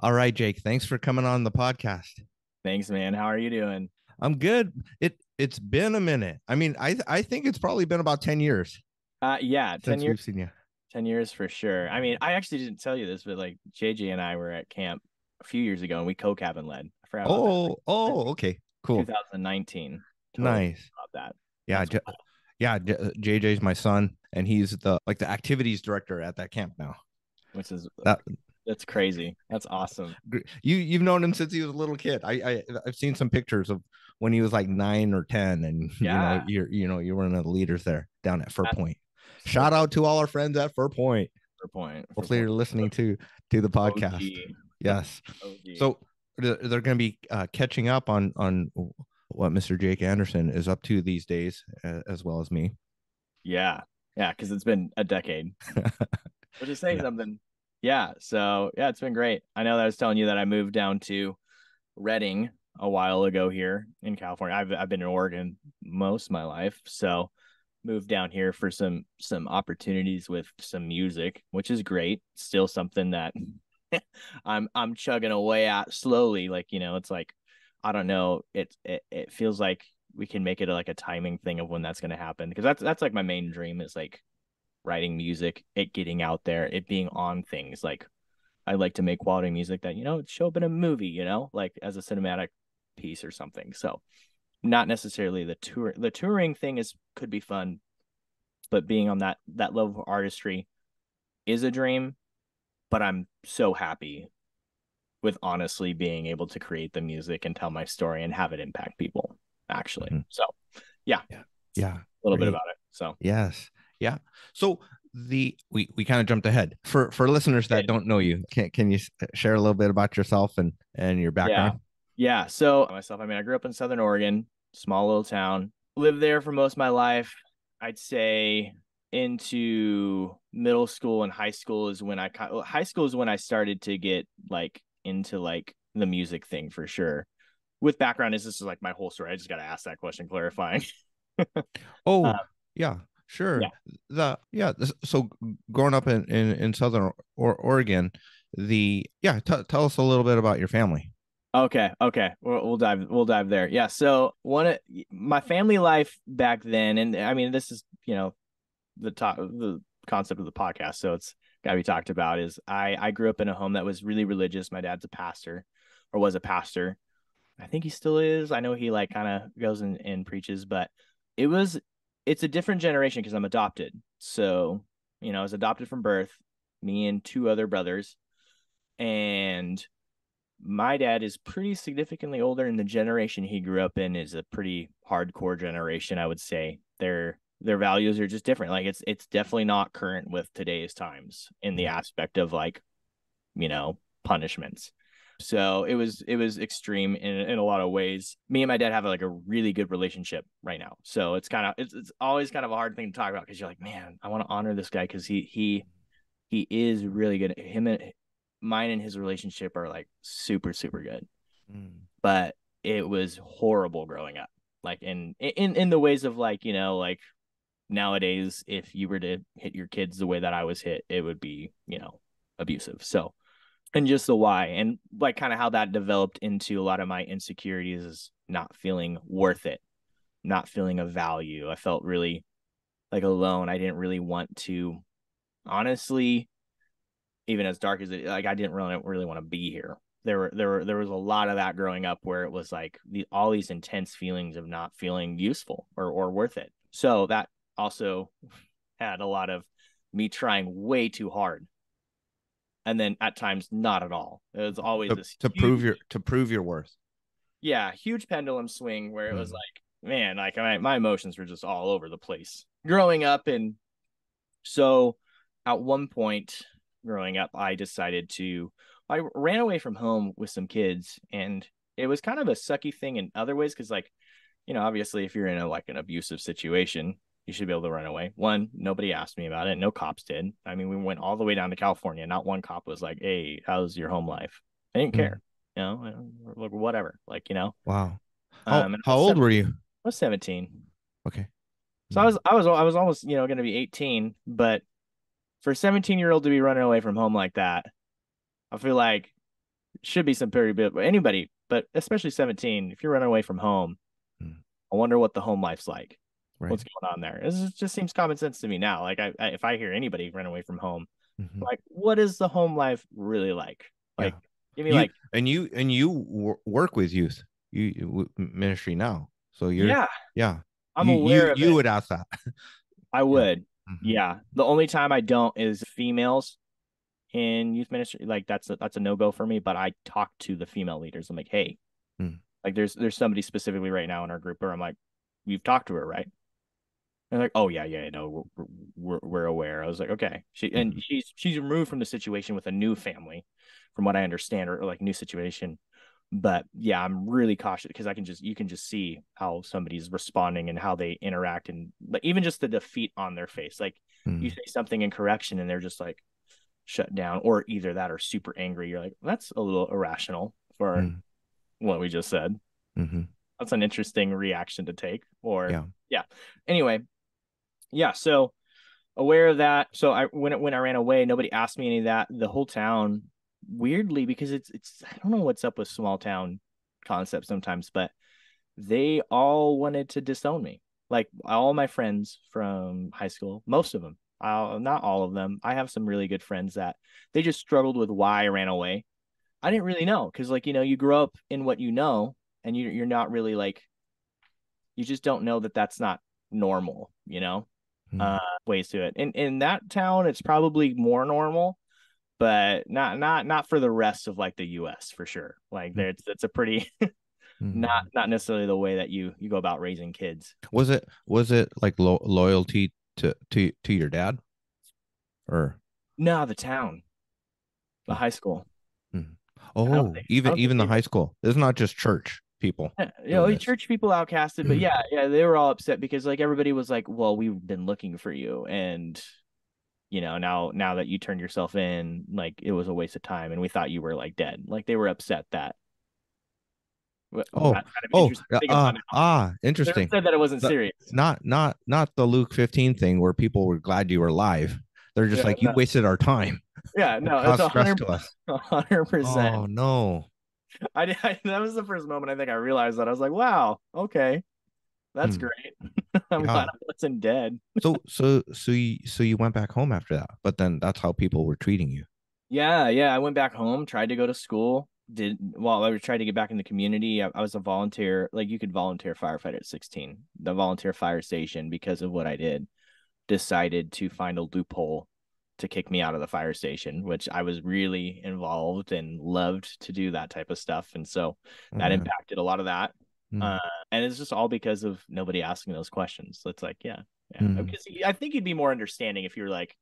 All right, Jake. Thanks for coming on the podcast. Thanks, man. How are you doing? I'm good. It it's been a minute. I mean, I I think it's probably been about 10 years. Uh yeah, 10 years. We've seen you. 10 years for sure. I mean, I actually didn't tell you this, but like JJ and I were at camp a few years ago and we co-cabin led. Oh, oh, okay. Cool. 2019. Totally nice. About that. Yeah, J- yeah, J- JJ's my son and he's the like the activities director at that camp now. Which is that that's crazy. That's awesome. You you've known him since he was a little kid. I, I I've seen some pictures of when he was like nine or ten, and yeah. you know you're you know you're one of the leaders there down at Fur Point. Shout out to all our friends at Fur Point. Fur Point. Fur Hopefully Point. you're listening to to the podcast. OG. Yes. OG. So they're going to be uh, catching up on on what Mr. Jake Anderson is up to these days, uh, as well as me. Yeah, yeah, because it's been a decade. Which is saying yeah. something yeah so yeah it's been great. I know that i was telling you that i moved down to redding a while ago here in california. I've, I've been in oregon most of my life so moved down here for some some opportunities with some music which is great. Still something that i'm i'm chugging away at slowly like you know it's like i don't know it it, it feels like we can make it like a timing thing of when that's going to happen because that's that's like my main dream is like writing music, it getting out there, it being on things. Like I like to make quality music that, you know, show up in a movie, you know, like as a cinematic piece or something. So not necessarily the tour the touring thing is could be fun, but being on that that level of artistry is a dream. But I'm so happy with honestly being able to create the music and tell my story and have it impact people actually. Mm-hmm. So yeah. Yeah. Yeah. A little Great. bit about it. So yes. Yeah. So the we we kind of jumped ahead for for listeners that don't know you. Can can you share a little bit about yourself and and your background? Yeah. yeah. So myself, I mean, I grew up in Southern Oregon, small little town. Lived there for most of my life. I'd say into middle school and high school is when I high school is when I started to get like into like the music thing for sure. With background is this is like my whole story. I just got to ask that question, clarifying. oh, um, yeah. Sure. Yeah. The yeah. So growing up in in, in Southern or, Oregon, the yeah. T- tell us a little bit about your family. Okay. Okay. We'll, we'll dive. We'll dive there. Yeah. So one, of my family life back then, and I mean, this is you know, the top the concept of the podcast, so it's got to be talked about. Is I I grew up in a home that was really religious. My dad's a pastor, or was a pastor. I think he still is. I know he like kind of goes and, and preaches, but it was it's a different generation because I'm adopted. So, you know, I was adopted from birth, me and two other brothers. And my dad is pretty significantly older and the generation he grew up in is a pretty hardcore generation, I would say. Their their values are just different. Like it's it's definitely not current with today's times in the aspect of like, you know, punishments. So it was it was extreme in in a lot of ways. Me and my dad have like a really good relationship right now. So it's kind of it's it's always kind of a hard thing to talk about because you're like, man, I want to honor this guy because he he he is really good. Him and mine and his relationship are like super super good. Mm. But it was horrible growing up. Like in in in the ways of like, you know, like nowadays if you were to hit your kids the way that I was hit, it would be, you know, abusive. So and just the why and like kind of how that developed into a lot of my insecurities is not feeling worth it not feeling of value. I felt really like alone. I didn't really want to honestly even as dark as it like i didn't really really want to be here. There were there were there was a lot of that growing up where it was like the all these intense feelings of not feeling useful or or worth it. So that also had a lot of me trying way too hard and then at times not at all. It was always to, this to huge, prove your to prove your worth. Yeah, huge pendulum swing where it mm. was like, man, like my, my emotions were just all over the place growing up, and so at one point growing up, I decided to I ran away from home with some kids, and it was kind of a sucky thing in other ways because like you know obviously if you're in a like an abusive situation you should be able to run away. One, nobody asked me about it. No cops did. I mean, we went all the way down to California. Not one cop was like, "Hey, how's your home life?" I didn't mm. care. You know, whatever. Like, you know. Wow. How, um, how old were you? I was seventeen. Okay. So I was I was I was almost you know going to be eighteen, but for a seventeen year old to be running away from home like that, I feel like should be some pretty bit anybody, but especially 17, if you're running away from home, mm. I wonder what the home life's like. Right. What's going on there? It just seems common sense to me now. Like I, I if I hear anybody run away from home, mm-hmm. like what is the home life really like? Like yeah. give me you, like and you and you work with youth you ministry now. So you're yeah yeah. I'm you, aware you, you would ask that. I would. Yeah. Mm-hmm. yeah. The only time I don't is females in youth ministry. Like that's a, that's a no go for me. But I talk to the female leaders. I'm like, hey, mm. like there's there's somebody specifically right now in our group where I'm like, we've talked to her, right? And like, oh yeah, yeah, no, we're, we're we're aware. I was like, okay. She and mm-hmm. she's she's removed from the situation with a new family, from what I understand, or, or like new situation but yeah i'm really cautious because i can just you can just see how somebody's responding and how they interact and like even just the defeat on their face like mm. you say something in correction and they're just like shut down or either that or super angry you're like that's a little irrational for mm. what we just said mm-hmm. that's an interesting reaction to take or yeah yeah anyway yeah so aware of that so i when it, when i ran away nobody asked me any of that the whole town weirdly because it's it's I don't know what's up with small town concepts sometimes, but they all wanted to disown me. Like all my friends from high school, most of them, uh, not all of them. I have some really good friends that they just struggled with why I ran away. I didn't really know because, like, you know, you grow up in what you know, and you you're not really like, you just don't know that that's not normal, you know, mm. uh, ways to it. In in that town, it's probably more normal but not not not for the rest of like the US for sure. Like mm-hmm. it's it's a pretty mm-hmm. not not necessarily the way that you you go about raising kids. Was it was it like lo- loyalty to to to your dad or no, the town. The high school. Mm-hmm. Oh, even even the high school. It's not just church people. Yeah, you know, church people outcasted, but yeah, yeah, they were all upset because like everybody was like, "Well, we've been looking for you," and you know now now that you turned yourself in like it was a waste of time and we thought you were like dead. Like they were upset that oh kind of oh uh, ah interesting. they said that it wasn't the, serious. not not not the luke 15 thing where people were glad you were alive. They're just yeah, like you wasted our time. Yeah no it's 100 100% oh no I, I that was the first moment i think i realized that i was like wow okay that's hmm. great. I'm yeah. glad I wasn't dead. so so so you so you went back home after that, but then that's how people were treating you. Yeah, yeah. I went back home, tried to go to school. Did while well, I was trying to get back in the community. I, I, was a volunteer. Like you could volunteer firefighter at 16. The volunteer fire station because of what I did, decided to find a loophole to kick me out of the fire station, which I was really involved and loved to do that type of stuff. And so that mm-hmm. impacted a lot of that. Mm. Uh, and it's just all because of nobody asking those questions. So it's like, yeah, yeah. Mm. Because I think you'd be more understanding if you're like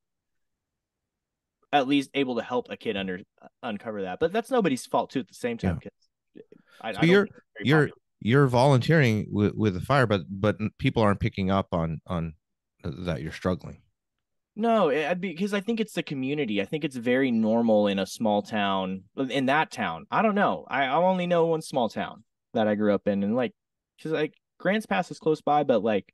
at least able to help a kid under uh, uncover that. But that's nobody's fault too. At the same time, yeah. I, so you're you're popular. you're volunteering with, with the fire, but but people aren't picking up on on that you're struggling. No, eh, it, because I think it's the community. I think it's very normal in a small town. In that town, I don't know. I, I only know one small town, that I grew up in, and like, because like Grants Pass is close by, but like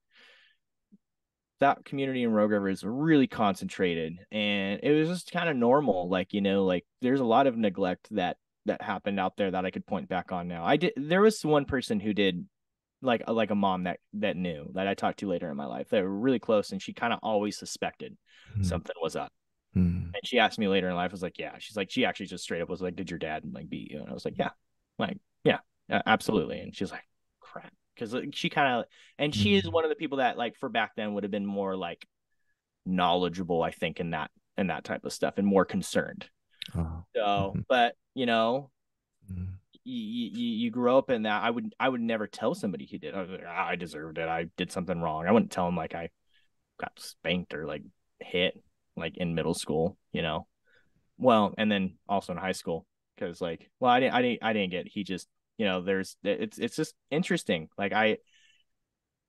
that community in Rogue River is really concentrated, and it was just kind of normal. Like you know, like there's a lot of neglect that that happened out there that I could point back on now. I did. There was one person who did like like a mom that that knew that I talked to later in my life. They were really close, and she kind of always suspected mm. something was up. Mm. And she asked me later in life, I was like, "Yeah." She's like, she actually just straight up was like, "Did your dad like beat you?" And I was like, "Yeah." Like, yeah, absolutely. And she's like, crap. Because she kind of, and she mm-hmm. is one of the people that, like, for back then would have been more like knowledgeable, I think, in that, in that type of stuff and more concerned. Oh. So, mm-hmm. but, you know, mm-hmm. You, you, you grow up in that. I would, I would never tell somebody he did. I, like, I deserved it. I did something wrong. I wouldn't tell him like I got spanked or like hit like in middle school, you know? Well, and then also in high school because like well I didn't I didn't I didn't get he just you know there's it's it's just interesting like i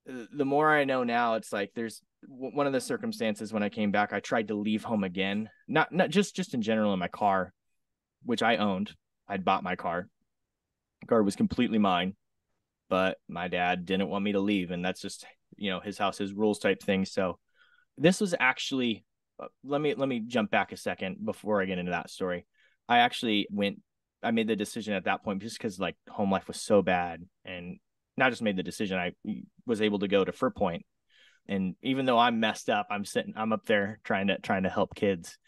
the more i know now it's like there's one of the circumstances when i came back i tried to leave home again not not just just in general in my car which i owned i'd bought my car car was completely mine but my dad didn't want me to leave and that's just you know his house his rules type thing so this was actually uh, let me let me jump back a second before i get into that story i actually went I made the decision at that point just because like home life was so bad, and not just made the decision, I was able to go to Fur Point, and even though I'm messed up, I'm sitting, I'm up there trying to trying to help kids,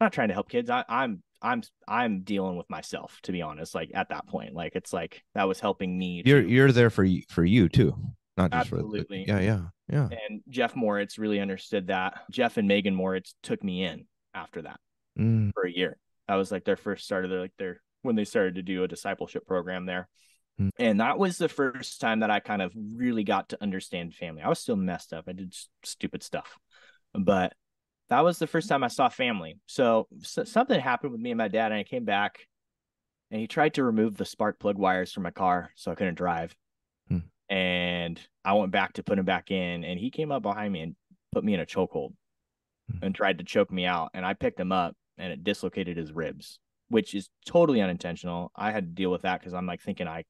not trying to help kids. I, I'm I'm I'm dealing with myself to be honest. Like at that point, like it's like that was helping me. You're to, you're there for you for you too, not just absolutely. for yeah yeah yeah. And Jeff Moritz really understood that. Jeff and Megan Moritz took me in after that mm. for a year. That was like their first start of their like their when they started to do a discipleship program there. Mm. And that was the first time that I kind of really got to understand family. I was still messed up. I did stupid stuff, but that was the first time I saw family. So, so something happened with me and my dad, and I came back, and he tried to remove the spark plug wires from my car so I couldn't drive. Hmm. And I went back to put him back in, and he came up behind me and put me in a chokehold hmm. and tried to choke me out. And I picked him up, and it dislocated his ribs, which is totally unintentional. I had to deal with that because I'm like thinking I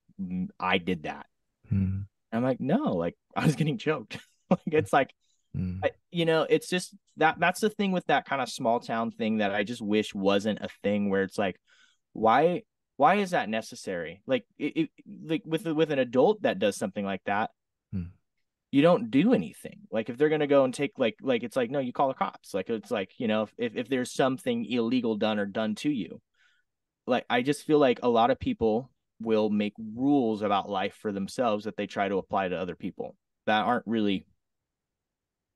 I did that. Hmm. I'm like, no, like I was getting choked. like it's like Mm. I, you know, it's just that that's the thing with that kind of small town thing that I just wish wasn't a thing where it's like, why why is that necessary? Like it, it like with with an adult that does something like that, mm. you don't do anything. Like if they're gonna go and take like like it's like no, you call the cops. Like it's like you know if if there's something illegal done or done to you, like I just feel like a lot of people will make rules about life for themselves that they try to apply to other people that aren't really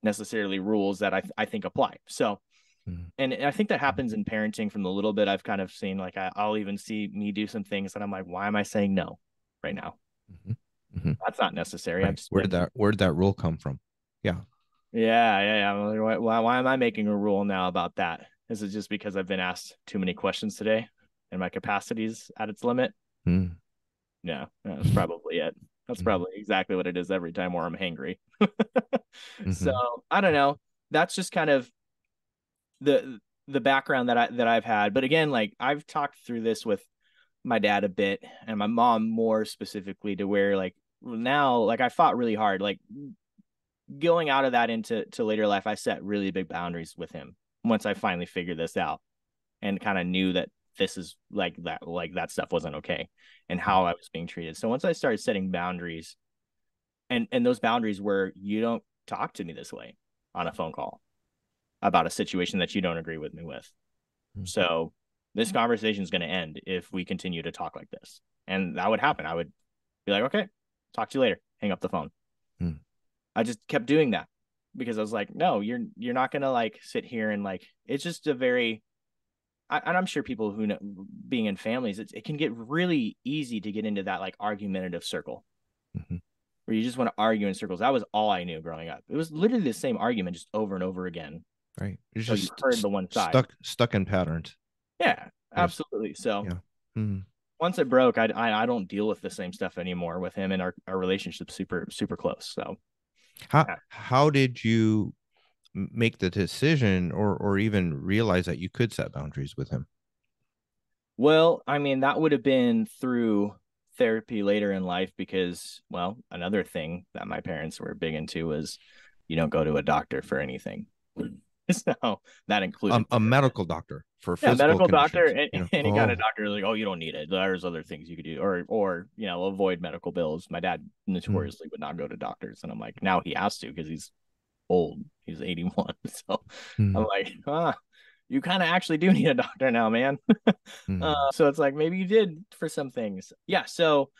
necessarily rules that I I think apply. So, mm-hmm. and I think that happens in parenting from the little bit I've kind of seen. Like I, will even see me do some things that I'm like, why am I saying no right now? Mm-hmm. Mm-hmm. That's not necessary. Right. Where did that Where did that rule come from? Yeah. Yeah, yeah, yeah. Like, why, why am I making a rule now about that? Is it just because I've been asked too many questions today and my capacity's at its limit? Mm. Yeah, that's probably it. That's mm-hmm. probably exactly what it is every time where I'm hangry. mm-hmm. So I don't know. That's just kind of the the background that I that I've had. But again, like I've talked through this with my dad a bit and my mom more specifically to where like now like I fought really hard. Like going out of that into to later life, I set really big boundaries with him once I finally figured this out and kind of knew that this is like that like that stuff wasn't okay and how I was being treated. So once I started setting boundaries and and those boundaries where you don't talk to me this way on a phone call about a situation that you don't agree with me with. Mm-hmm. So this conversation is going to end if we continue to talk like this. And that would happen. I would be like, "Okay, talk to you later." Hang up the phone. Mm-hmm. I just kept doing that because I was like, "No, you're you're not going to like sit here and like it's just a very I, and I'm sure people who know being in families, it, it can get really easy to get into that like argumentative circle mm-hmm. where you just want to argue in circles. That was all I knew growing up. It was literally the same argument just over and over again. Right. You're so just you heard the one side. Stuck, stuck in patterns. Yeah, absolutely. So yeah. Mm-hmm. once it broke, I, I, I don't deal with the same stuff anymore with him and our, our relationship super, super close. So how, yeah. how did you make the decision or or even realize that you could set boundaries with him? Well, I mean, that would have been through therapy later in life because, well, another thing that my parents were big into was you don't go to a doctor for anything. so that includes um, a medical doctor for yeah, medical doctor, any, you know? any oh. kind of doctor. Like, oh, you don't need it. There's other things you could do, or or you know, avoid medical bills. My dad hmm. notoriously mm. would not go to doctors, and I'm like, now he has to because he's old. He's 81. So mm. I'm like, ah, you kind of actually do need a doctor now, man. mm. uh, so it's like maybe you did for some things. Yeah. So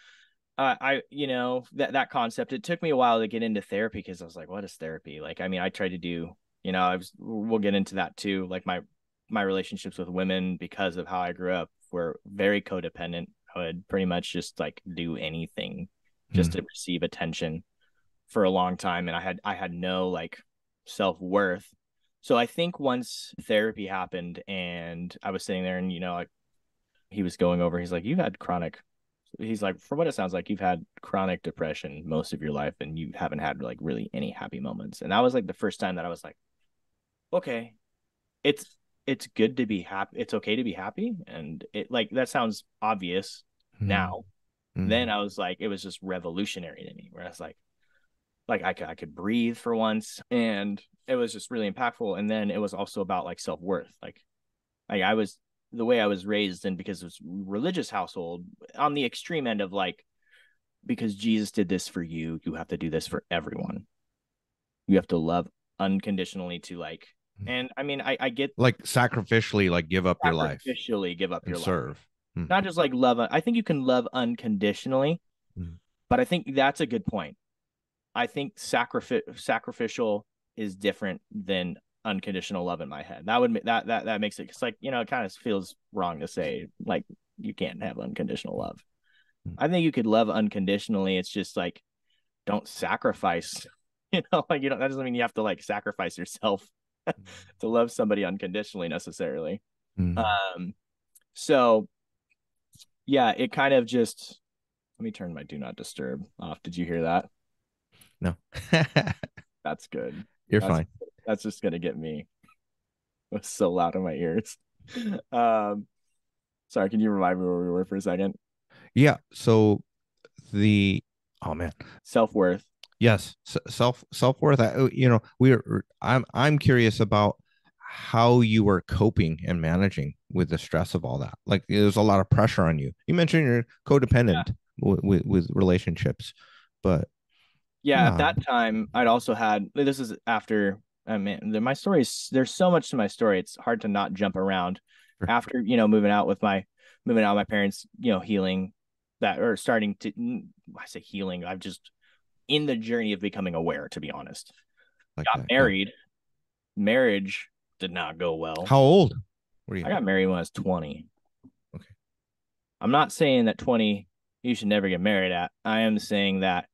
uh, I, you know, that that concept. It took me a while to get into therapy because I was like, what is therapy? Like, I mean, I tried to do, you know, I was. We'll get into that too. Like my my relationships with women because of how I grew up were very codependent. I would pretty much just like do anything just mm. to receive attention for a long time and I had I had no like self-worth. So I think once therapy happened and I was sitting there and you know like he was going over he's like you've had chronic he's like from what it sounds like you've had chronic depression most of your life and you haven't had like really any happy moments. And that was like the first time that I was like okay. It's it's good to be happy. It's okay to be happy and it like that sounds obvious mm-hmm. now. Mm-hmm. Then I was like it was just revolutionary to me where I was like like I could, I could breathe for once and it was just really impactful and then it was also about like self-worth like like I was the way I was raised and because it was religious household on the extreme end of like because Jesus did this for you, you have to do this for everyone. You have to love unconditionally to like hmm. and I mean I, I get like sacrificially like give up your life. Sacrificially give up your serve. life. Hmm. Not just like love I think you can love unconditionally, hmm. but I think that's a good point. I think sacrifice sacrificial is different than unconditional love in my head. That would that that that makes it. It's like you know, it kind of feels wrong to say like you can't have unconditional love. Hmm. I think you could love unconditionally. It's just like don't sacrifice. You know, like you don't. That doesn't mean you have to like sacrifice yourself hmm. to love somebody unconditionally necessarily. Mm. Um. So, yeah, it kind of just. Let me turn my do not disturb off. Did you hear that? No. That's good. You're that's, fine. That's just gonna get me. It's so loud in my ears. Um, sorry, can you remind me where we were for a second? Yeah. So the oh man, self worth. Yes, self self worth. Oh, you know, we're I'm I'm curious about how you are coping and managing with the stress of all that. Like there's a lot of pressure on you. You mentioned you're codependent yeah. with, with relationships, but yeah, yeah, at that time I'd also had this is after I mean my story is there's so much to my story. It's hard to not jump around. After, you know, moving out with my moving out my parents, you know, healing that or starting to I say healing, I've just in the journey of becoming aware, to be honest. Like got married. Yeah. Marriage did not go well. How old were you? I got married when I was 20. Okay. I'm not saying that 20 you should never get married at. I am saying that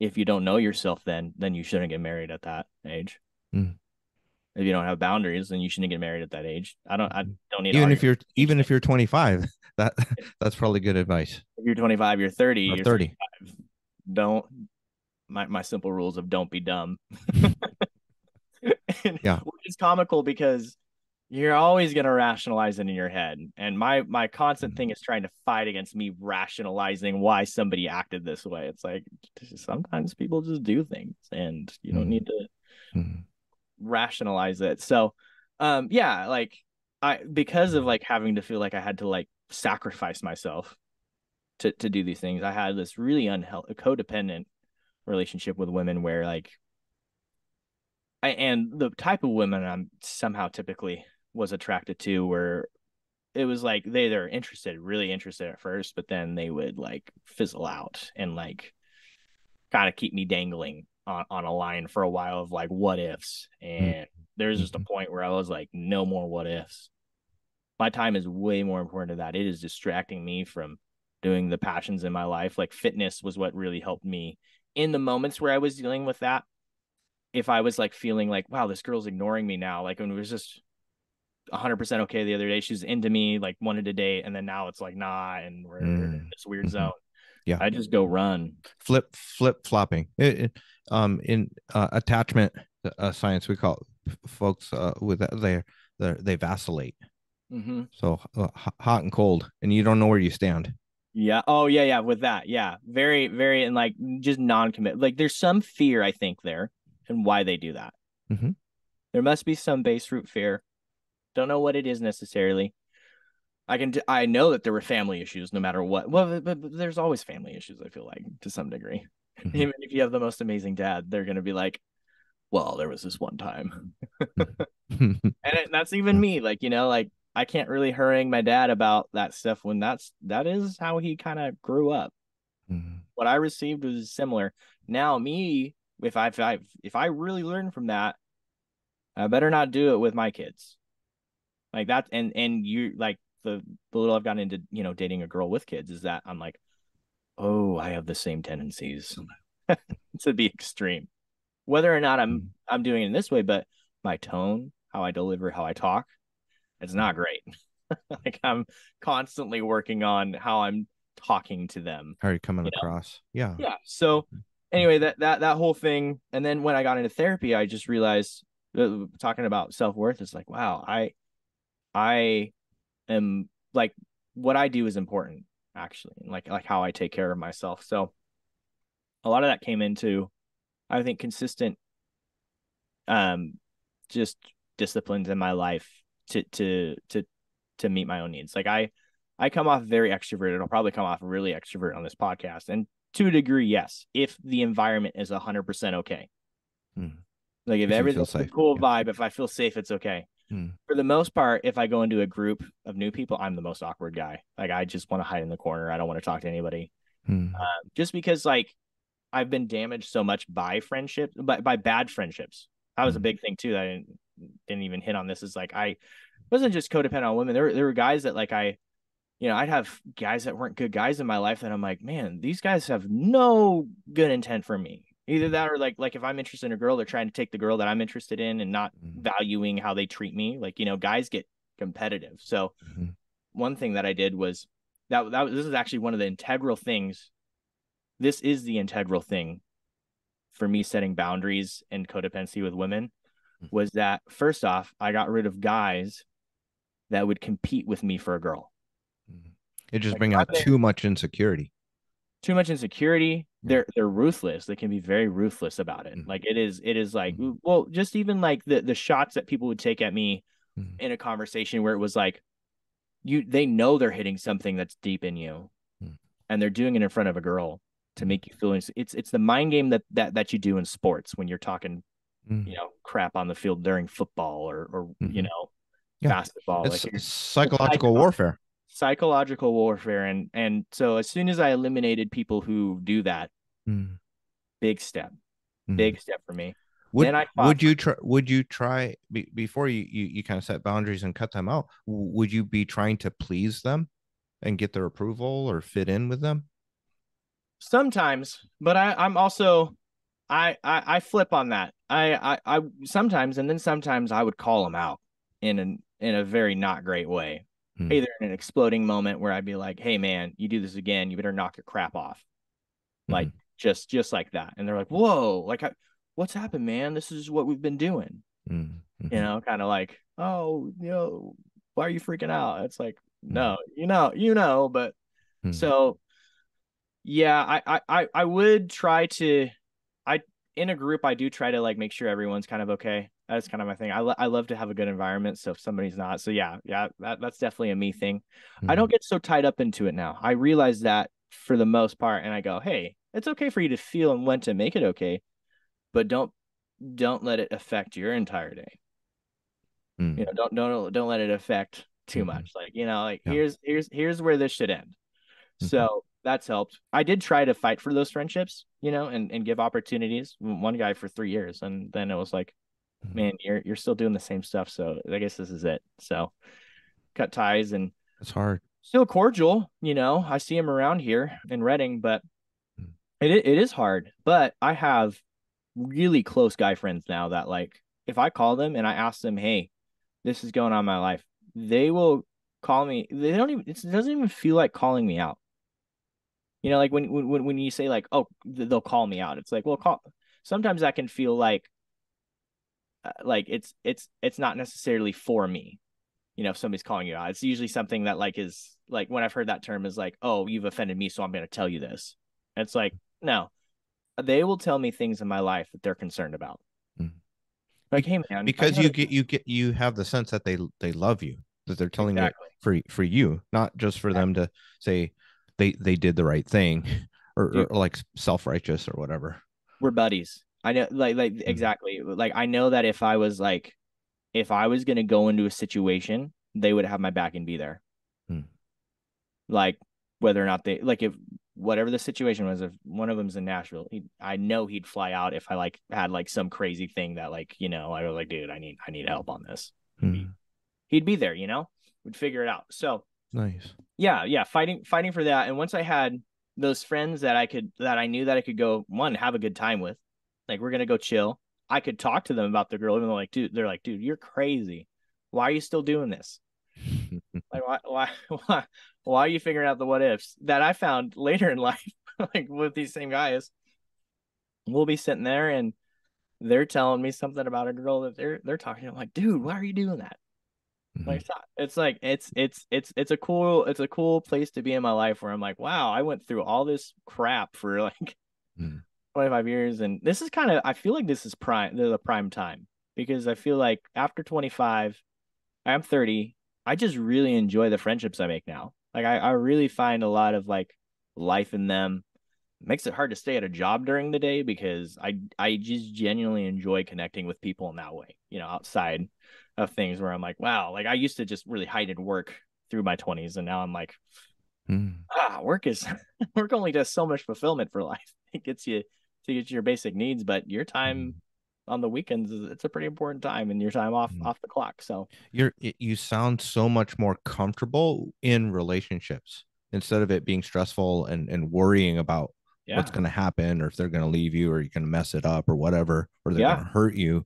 if you don't know yourself then then you shouldn't get married at that age. Mm. if you don't have boundaries then you shouldn't get married at that age. I don't i hmm. don't need even if you're even if you're 25 that that's probably good advice. If you're 25 you're 30 or you're 30 don't my, my simple rules of don't be dumb. Yeah. Which is comical because you're always going to rationalize it in your head and my my constant mm-hmm. thing is trying to fight against me rationalizing why somebody acted this way it's like sometimes people just do things and you don't mm-hmm. need to mm-hmm. rationalize it so um yeah like i because of like having to feel like i had to like sacrifice myself to to do these things i had this really unhealthy codependent relationship with women where like I, and the type of women I'm somehow typically was attracted to where it was like they they're interested, really interested at first, but then they would like fizzle out and like kind of keep me dangling on, on a line for a while of like what ifs. And mm-hmm. there's just a mm-hmm. point where I was like, no more what ifs. My time is way more important to that. It is distracting me from doing the passions in my life. Like fitness was what really helped me in the moments where I was dealing with that. If I was like feeling like, wow, this girl's ignoring me now, like when it was just 100% okay the other day. She's into me, like wanted to date, and then now it's like nah, and we're, mm. in this weird mm-hmm. zone. Yeah, I just go run. Flip, flip, flopping. It, it, um, in uh, attachment uh, science, we call folks uh, with they they vacillate. Mm-hmm. So uh, hot and cold, and you don't know where you stand. Yeah. Oh yeah, yeah. With that, yeah, very, very, and like just non-commit. Like there's some fear, I think, there, and why they do that. Mm-hmm. There must be some base root fear don't know what it is necessarily. I can. T- I know that there were family issues, no matter what. Well, but, but there's always family issues. I feel like to some degree, mm-hmm. even if you have the most amazing dad, they're gonna be like, "Well, there was this one time," and it, that's even me. Like you know, like I can't really harangue my dad about that stuff when that's that is how he kind of grew up. Mm-hmm. What I received was similar. Now, me, if I if I if I really learn from that, I better not do it with my kids like that and and you like the the little I've gotten into you know dating a girl with kids is that I'm like oh I have the same tendencies to be extreme whether or not I'm mm-hmm. I'm doing it in this way but my tone how I deliver how I talk it's not mm-hmm. great like I'm constantly working on how I'm talking to them how are you coming you across know? yeah yeah so mm-hmm. anyway that that that whole thing and then when I got into therapy I just realized uh, talking about self-worth is like wow I I am like what I do is important actually, like like how I take care of myself. So a lot of that came into I think consistent um just disciplines in my life to to to to meet my own needs. Like I I come off very extroverted. I'll probably come off really extrovert on this podcast. And to a degree, yes, if the environment is 100% okay. Hmm. Like if, if everything's a cool yeah. vibe, if I feel safe, it's okay. Hmm. For the most part, if I go into a group of new people, I'm the most awkward guy. Like I just want to hide in the corner. I don't want to talk to anybody. Hmm. Uh, just because like I've been damaged so much by friendship, by, by bad friendships. That was a hmm. big thing too. That I didn't, didn't even hit on this is like I wasn't just codependent on women. There, there were guys that like I you know, I'd have guys that weren't good guys in my life that I'm like, man, these guys have no good intent for me. Either that or like like if I'm interested in a girl, they're trying to take the girl that I'm interested in and not mm-hmm. valuing how they treat me. Like, you know, guys get competitive. So mm-hmm. one thing that I did was that that this is actually one of the integral things. This is the integral thing for me setting boundaries and codependency with women mm. was that first off, I got rid of guys that would compete with me for a girl. It just like, bring out too much insecurity. Too much insecurity. They're they're ruthless. They can be very ruthless about it. Mm-hmm. Like it is it is like mm-hmm. well, just even like the the shots that people would take at me mm-hmm. in a conversation where it was like you they know they're hitting something that's deep in you mm. and they're doing it in front of a girl to make you feel it's it's the mind game that that that you do in sports when you're talking mm. you know crap on the field during football or or mm-hmm. you know yeah. basketball it's like psychological warfare psychological warfare and and so as soon as i eliminated people who do that mm. big step mm. big step for me would, would you try would you try be, before you, you you kind of set boundaries and cut them out would you be trying to please them and get their approval or fit in with them sometimes but i i'm also I, I i flip on that I, I i sometimes and then sometimes i would call them out in an in a very not great way hmm. either in an exploding moment where I'd be like, "Hey, man, you do this again, you better knock your crap off," hmm. like just just like that, and they're like, "Whoa, like, what's happened, man? This is what we've been doing," hmm. mm-hmm. you know, kind of like, "Oh, you know, why are you freaking out?" It's like, hmm. no, you know, you know, but so yeah, I I I would try to I in a group I do try to like make sure everyone's kind of okay that's kind of my thing. I, lo- I love to have a good environment. So if somebody's not, so yeah, yeah, that, that's definitely a me thing. Mm-hmm. I don't get so tied up into it now. I realize that for the most part, and I go, hey, it's okay for you to feel and when to make it okay, but don't don't let it affect your entire day. Mm. You know, don't don't don't let it affect too mm-hmm. much. Like you know, like yeah. here's here's here's where this should end. Mm-hmm. So that's helped. I did try to fight for those friendships, you know, and and give opportunities. One guy for three years, and then it was like, Mm-hmm. man, you're you're still doing the same stuff. So I guess this is it. So cut ties and it's hard. Still cordial, you know. I see him around here in Redding, but. It it is hard. But I have really close guy friends now that like if I call them and I ask them, hey, this is going on my life, they will call me. They don't even it doesn't even feel like calling me out. You know, like when when when you say like, oh, they'll call me out. It's like, well, call. Sometimes that can feel like uh, like it's it's it's not necessarily for me you know if somebody's calling you out it's usually something that like is like when i've heard that term is like oh you've offended me so i'm going to tell you this it's like no they will tell me things in my life that they're concerned about mm-hmm. like hey man because you get you get you have the sense that they they love you that they're telling exactly. you for for you not just for them to say they they did the right thing or, or like self-righteous or whatever we're buddies I know like like mm-hmm. exactly. Like I know that if I was like if I was gonna go into a situation, they would have my back and be there. Hmm. Like whether or not they like if whatever the situation was, if one of them's in Nashville, he, I know he'd fly out if I like had like some crazy thing that like you know I was like, dude, I need I need help on this. Hmm. He'd be there, you know, would figure it out. So nice. Yeah, yeah, fighting fighting for that. And once I had those friends that I could that I knew that I could go one have a good time with, like we're gonna go chill. I could talk to them about the girl, even though like, dude, they're like, dude, you're crazy. Why are you still doing this? Like, why, why, why, why are you figuring out the what ifs that I found later in life, like with these same guys? We'll be sitting there and they're telling me something about a girl that they're they're talking. I'm like, dude, why are you doing that? Mm-hmm. Like, it's like it's it's it's it's a cool it's a cool place to be in my life where I'm like, wow, I went through all this crap for like mm. 25 years and this is kind of i feel like this is prime the prime time because i feel like after 25 i'm 30 I just really enjoy the friendships I make now. Like I, I really find a lot of like life in them. It makes it hard to stay at a job during the day because I I just genuinely enjoy connecting with people in that way, you know, outside of things where I'm like, wow, like I used to just really hide in work through my 20s and now I'm like mm. ah, work is work only does so much fulfillment for life. It gets you to get your basic needs, but your time mm on the weekends it's a pretty important time and your time off mm. off the clock so you're you sound so much more comfortable in relationships instead of it being stressful and and worrying about yeah. what's going to happen or if they're going to leave you or you're going to mess it up or whatever or they're yeah. going to hurt you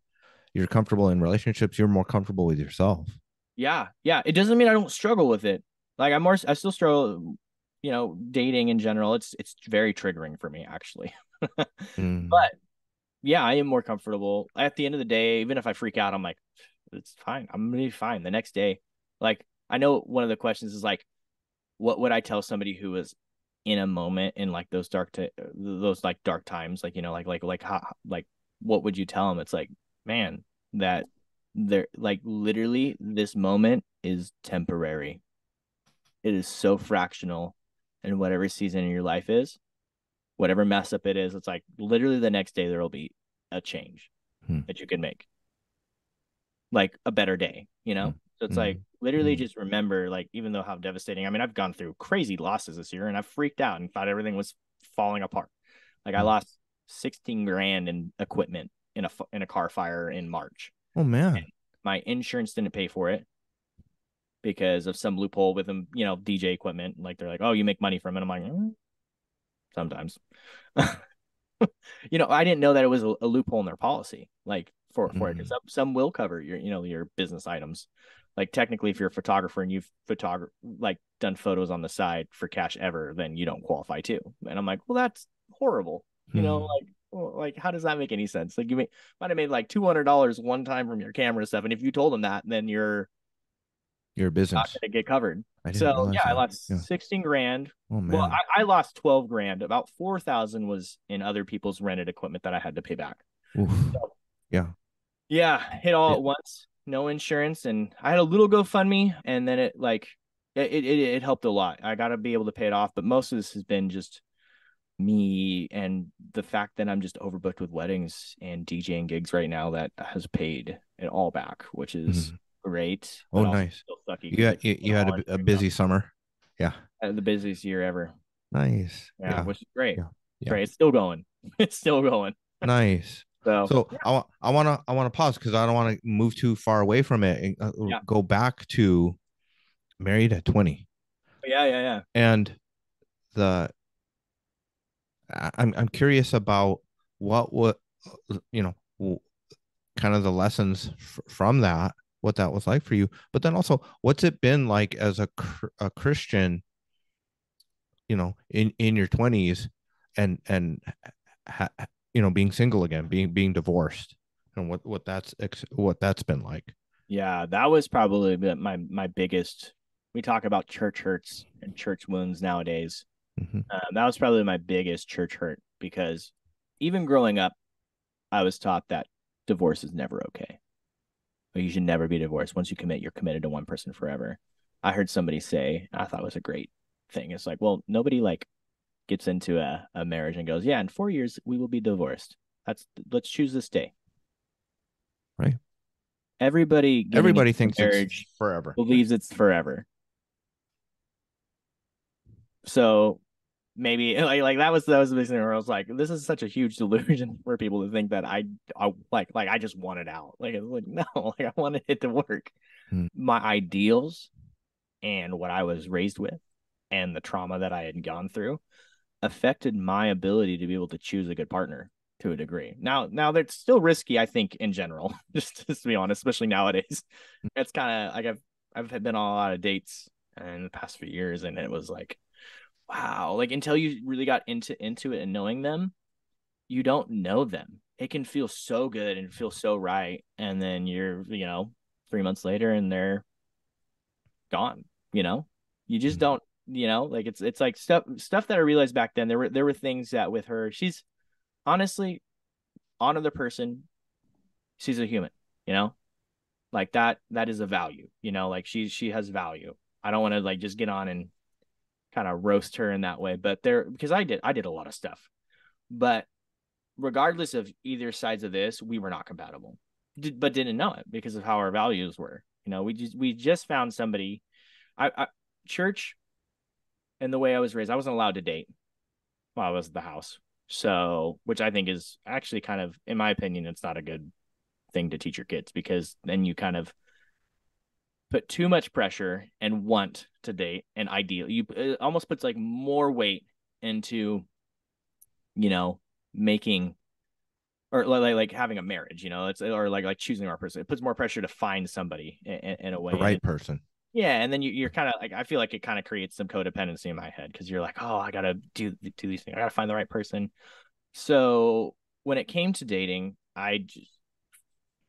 you're comfortable in relationships you're more comfortable with yourself yeah yeah it doesn't mean i don't struggle with it like i'm more i still struggle you know dating in general it's it's very triggering for me actually mm. but yeah, I am more comfortable. At the end of the day, even if I freak out, I'm like, it's fine. I'm gonna be fine the next day. Like I know one of the questions is like, what would I tell somebody who was in a moment in like those dark to those like dark times, like you know, like like like how like what would you tell them? It's like, man, that they're like literally this moment is temporary. It is so fractional in whatever season in your life is whatever mess up it is, it's like literally the next day there will be a change hmm. that you can make. Like a better day, you know? Hmm. So it's hmm. like literally hmm. just remember, like, even though how devastating, I mean, I've gone through crazy losses this year and I've freaked out and thought everything was falling apart. Like I hmm. lost 16 grand in equipment in a in a car fire in March. Oh man. And my insurance didn't pay for it because of some loophole with them, you know, DJ equipment. Like they're like, "Oh, you make money from it." I'm like, mm, sometimes. you know, I didn't know that it was a, a loophole in their policy, like for for mm-hmm. it. Some some will cover your you know your business items. Like technically, if you're a photographer and you've photog like done photos on the side for cash ever, then you don't qualify too. And I'm like, well, that's horrible. You mm-hmm. know, like well, like how does that make any sense? Like you may, might have made like two hundred dollars one time from your camera stuff, and if you told them that, then you're your business not going to get covered. So yeah, that. I lost yeah. 16 grand. Oh. Well, I, I, lost 12 grand. About 4,000 was in other people's rented equipment that I had to pay back. So, yeah. Yeah. Hit all yeah. at once. No insurance. And I had a little GoFundMe and then it like, it, it, it helped a lot. I got to be able to pay it off. But most of this has been just me and the fact that I'm just overbooked with weddings and DJing gigs right now that has paid it all back, which is mm-hmm great. Oh, nice. You had you, you had a, a busy summer. Yeah. the busiest year ever. Nice. Yeah, yeah. which is great. Yeah. yeah. Great. It's still going. It's still going. nice. So, so yeah. I, I want to I want to pause because I don't want to move too far away from it and uh, yeah. go back to married at 20. Yeah, yeah, yeah. And the I'm I'm curious about what what you know kind of the lessons f- from that what that was like for you. But then also what's it been like as a, a christian you know in in your 20s and and ha, you know being single again being being divorced and what what that's what that's been like? Yeah that was probably my my biggest we talk about church hurts and church wounds nowadays. Mm-hmm. uh, that was probably my biggest church hurt because even growing up i was taught that divorce is never okay you should never be divorced. Once you commit, you're committed to one person forever. I heard somebody say, I thought was a great thing. It's like, well, nobody like gets into a, a marriage and goes, yeah, in four years we will be divorced. That's let's choose this day. Right. Everybody, everybody thinks marriage it's forever. Believes it's forever. So maybe like like that was that was the thing where I was like, this is such a huge delusion for people to think that I, I like like I just want it out. Like it's like no, like I wanted it to work. Hmm. My ideals and what I was raised with and the trauma that I had gone through affected my ability to be able to choose a good partner to a degree. Now, now that's still risky, I think, in general. Just, just to be honest, especially nowadays, hmm. it's kind of like I've I've been on a lot of dates in the past few years, and it was like wow. Like until you really got into into it and knowing them you don't know them. It can feel so good and feel so right. And then you're you know three months later and they're gone you know? You just mm-hmm. don't you know like it's it's like stuff stuff that i realized back then. There were there were things that with her she's honestly on the person she's a human you know? Like that that is a value you know? Like she she has value. I don't want to like just get on and kind of roast her in that way but there because i did i did a lot of stuff. But regardless of either sides of this we were not compatible. But didn't know it because of how our values were. You know we just we just found somebody. I, I church and the way i was raised i wasn't allowed to date while i was at the house. So which i think is actually kind of in my opinion it's not a good thing to teach your kids because then you kind of put too much pressure and want to date and ideal you it almost puts like more weight into you know making or like like having a marriage you know it's or like like choosing our person. It puts more pressure to find somebody in, in a way the right and, person. Yeah and then you, you're kind of like i feel like it kind of creates some codependency in my head because you're like oh i gotta do do these things. I gotta find the right person. So when it came to dating i just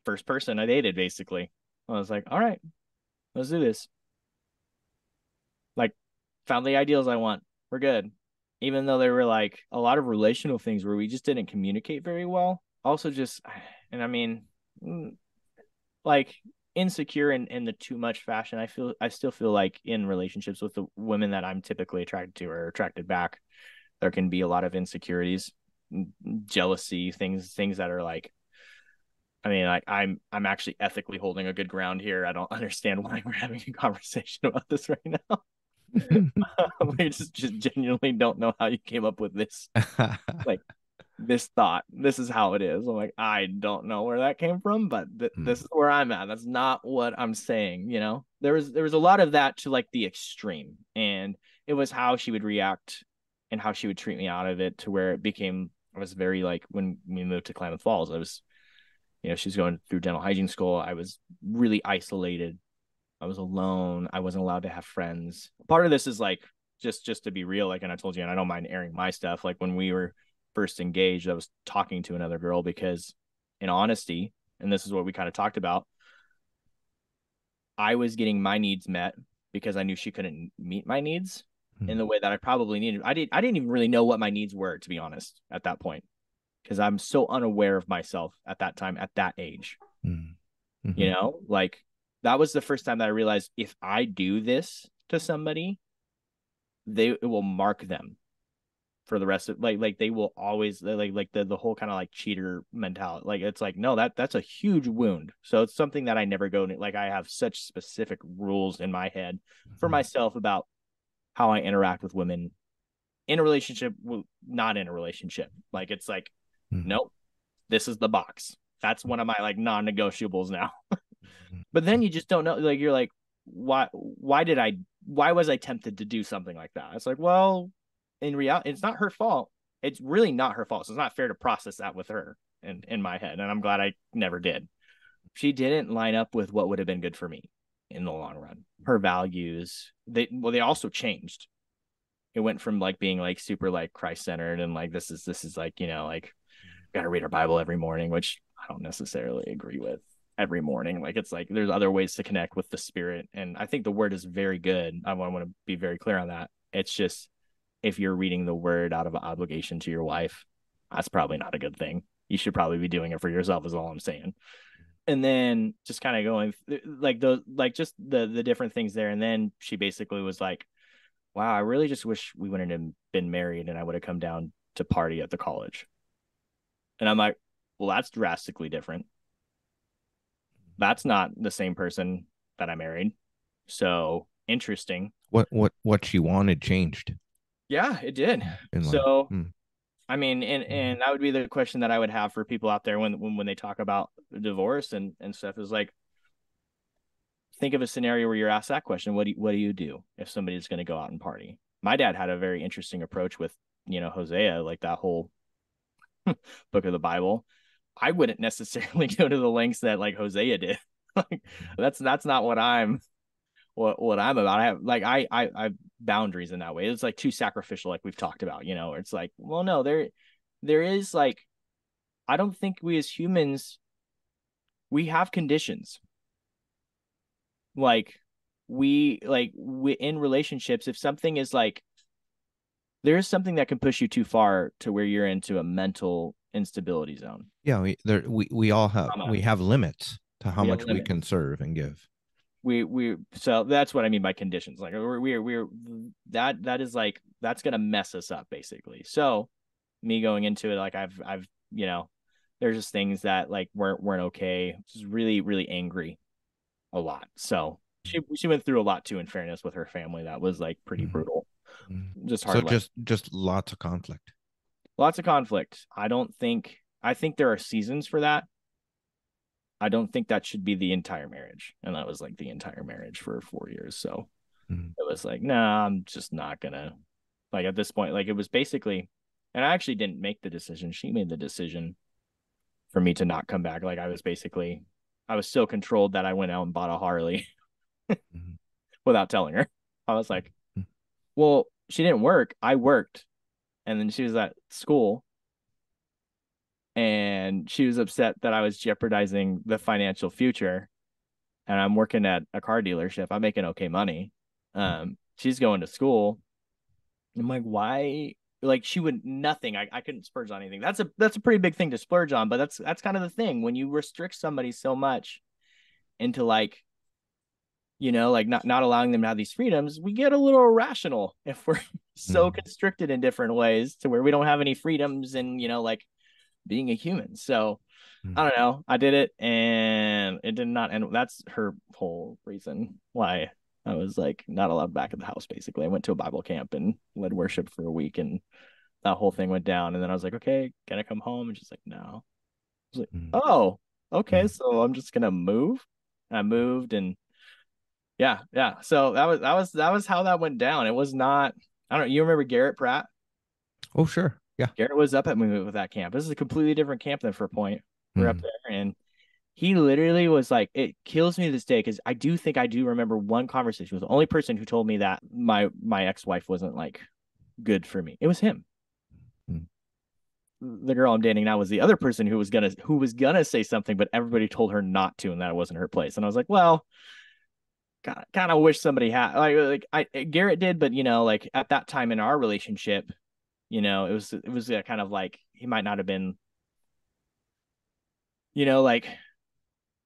first person I dated, basically. I was like, all right, let's do this. Like, found the ideals I want. We're good. Even though there were like a lot of relational things where we just didn't communicate very well. Also, just, and I mean, mm, like insecure in, in the too much fashion. I feel, I still feel like in relationships with the women that I'm typically attracted to or attracted back, there can be a lot of insecurities, jealousy, things, things that are like I mean, like I'm I'm actually ethically holding a good ground here. I don't understand why we're having a conversation about this right now. we just just genuinely don't know how you came up with this like this thought. This is how it is. I'm like, I don't know where that came from, but th- mm. this is where I'm at. That's not what I'm saying. You know, there was there was a lot of that to like the extreme, and it was how she would react and how she would treat me out of it to where it became. I was very like when we moved to Klamath Falls. I was you know she's going through dental hygiene school. I was really isolated. I was alone. I wasn't allowed to have friends. Part of this is like just just to be real like and i told you and i don't mind airing my stuff. Like when we were first engaged i was talking to another girl because in honesty and this is what we kind of talked about i was getting my needs met because i knew she couldn't meet my needs mm-hmm. in the way that i probably needed. I did i didn't even really know what my needs were to be honest at that point because I'm so unaware of myself at that time, at that age. Mm-hmm. You know, like that was the first time that I realized if I do this to somebody, they it will mark them for the rest of like like they will always like like the the whole kind of like cheater mentality. Like it's like no that that's a huge wound. So it's something that I never go like I have such specific rules in my head for mm-hmm. myself about how I interact with women in a relationship, not in a relationship. Like it's like Mm-hmm. Nope. This is the box. That's one of my like non-negotiables now. but then you just don't know. Like you're like, why why did I why was I tempted to do something like that? It's like, well, in reality, it's not her fault. It's really not her fault. So it's not fair to process that with her in, in my head. And I'm glad I never did. She didn't line up with what would have been good for me in the long run. Her values, they well, they also changed. It went from like being like super like Christ centered and like this is this is like, you know, like got to read our Bible every morning, which I don't necessarily agree with every morning. Like it's like there's other ways to connect with the spirit. And I think the word is very good. I want, I want to be very clear on that. It's just if you're reading the word out of obligation to your wife, that's probably not a good thing. You should probably be doing it for yourself, is all I'm saying. And then just kind of going like those, like just the the different things there. And then she basically was like, "Wow, I really just wish we wouldn't have been married, and I would have come down to party at the college." And I'm like, well, that's drastically different. That's not the same person that I married. So interesting. What what what she wanted changed. Yeah, it did. So hmm. I mean, and hmm. and that would be the question that I would have for people out there when when, when they talk about divorce and, and stuff is like think of a scenario where you're asked that question. What do you, what do you do if somebody's going to go out and party? My dad had a very interesting approach with, you know, Hosea, like that whole book of the Bible, I wouldn't necessarily go to the lengths that like Hosea did. like that's that's not what I'm what what I'm about. I have like I I I have boundaries in that way. It's like too sacrificial, like we've talked about, you know, it's like, well, no, there there is like I don't think we as humans we have conditions. Like we like we in relationships, if something is like there is something that can push you too far to where you're into a mental instability zone. Yeah, we there we, we all have we have limits. to how we much we can serve and give. We we so that's what I mean by conditions. Like we're we're we're that that is like that's gonna mess us up basically. So me going into it, like I've I've you know, there's just things that like weren't weren't okay. Just really really angry, a lot. So she she went through a lot too. In fairness, with her family, that was like pretty mm-hmm. brutal. Mm-hmm. Just hard. So just just lots of conflict. Lots of conflict. I don't think. I think there are seasons for that. I don't think that should be the entire marriage. And that was like the entire marriage for four years. So mm-hmm. it was like, no, nah, I'm just not gonna like at this point, like it was basically and I actually didn't make the decision. She made the decision for me to not come back. Like I was basically I was so controlled that I went out and bought a Harley mm-hmm. without telling her. I was like. Well, she didn't work. I worked. And then she was at school and she was upset that I was jeopardizing the financial future. And I'm working at a car dealership. I'm making okay money. Um, she's going to school. I'm like, why? Like she would nothing. I, I couldn't splurge on anything. That's a that's a pretty big thing to splurge on, but that's that's kind of the thing when you restrict somebody so much into like you know like not not allowing them to have these freedoms we get a little irrational if we're so mm. constricted in different ways to where we don't have any freedoms and you know like being a human. So mm-hmm. I don't know. I did it and it did not end. that's her whole reason why I was like not allowed back at the house basically. I went to a Bible camp and led worship for a week and that whole thing went down and then I was like, "Okay, can I come home?" and she's like, "No." I was like, mm-hmm. "Oh, okay, mm-hmm. so I'm just going to move." And I moved and yeah, yeah. So that was that was that was how that went down. It was not I don't you remember Garrett Pratt? Oh, sure. Yeah. Garrett was up at me with that camp. This is a completely different camp than Fur Point. We're mm. up hmm. there and he literally was like, it kills me this day because I do think I do remember one conversation with the only person who told me that my my ex wife wasn't like good for me. It was him. Mm. The girl I'm dating now was the other person who was gonna who was gonna say something, but everybody told her not to, and that it wasn't her place. And I was like, well, kind of wish somebody had like like I Garrett did, but you know, like at that time in our relationship, you know it was it was a kind of like he might not have been you know like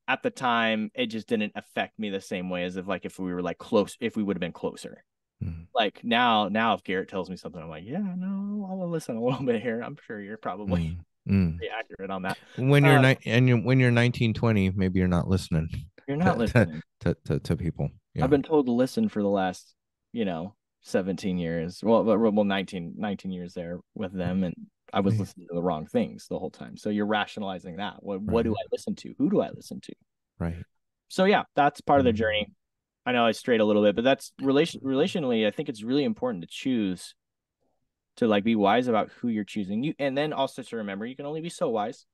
at the time it just didn't affect me the same way as if like if we were like close if we would have been closer mm-hmm. like now now if garrett tells me something i'm like yeah no i'll listen a little bit here i'm sure you're probably mm-hmm. Accurate on that. When you're uh, ni- and you, when you're 19 20 maybe you're not listening you're not to, listening. to, to, to people. Yeah. i've been told to listen for the last you know 17 years. Well well 19 19 years there with them and i was listening to the wrong things the whole time. So you're rationalizing that. What, right. what do i listen to? Who do i listen to? Right. So yeah that's part of the mm-hmm. journey. I know i strayed a little bit but that's relation relationally i think it's really important to choose to like be wise about who you're choosing you and then also to remember you can only be so wise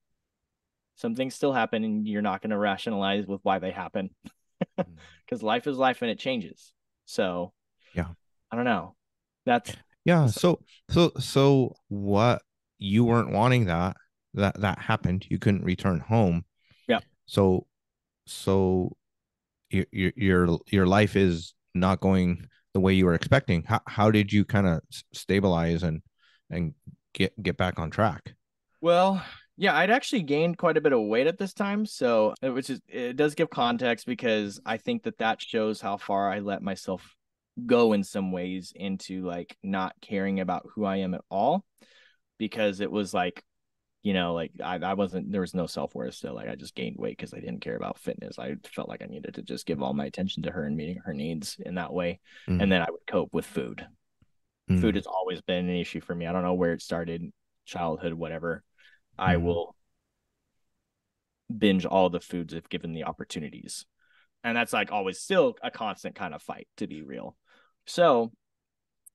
some things still happen and you're not going to rationalize with why they happen because mm. life is life and it changes so yeah I don't know. That's yeah. So so so what you weren't wanting that that that happened. You couldn't return home. Yeah. So so your your your your life is not going the way you were expecting. How how did you kind of stabilize and and get get back on track? Well, yeah, I'd actually gained quite a bit of weight at this time, so which is it does give context because I think that that shows how far I let myself go in some ways into like not caring about who I am at all because it was like you know like I, I wasn't there was no self-worth so like I just gained weight because I didn't care about fitness I felt like I needed to just give all my attention to her and meeting her needs in that way mm. and then I would cope with food mm. food has always been an issue for me I don't know where it started childhood whatever mm. I will binge all the foods if given the opportunities and that's like always still a constant kind of fight to be real so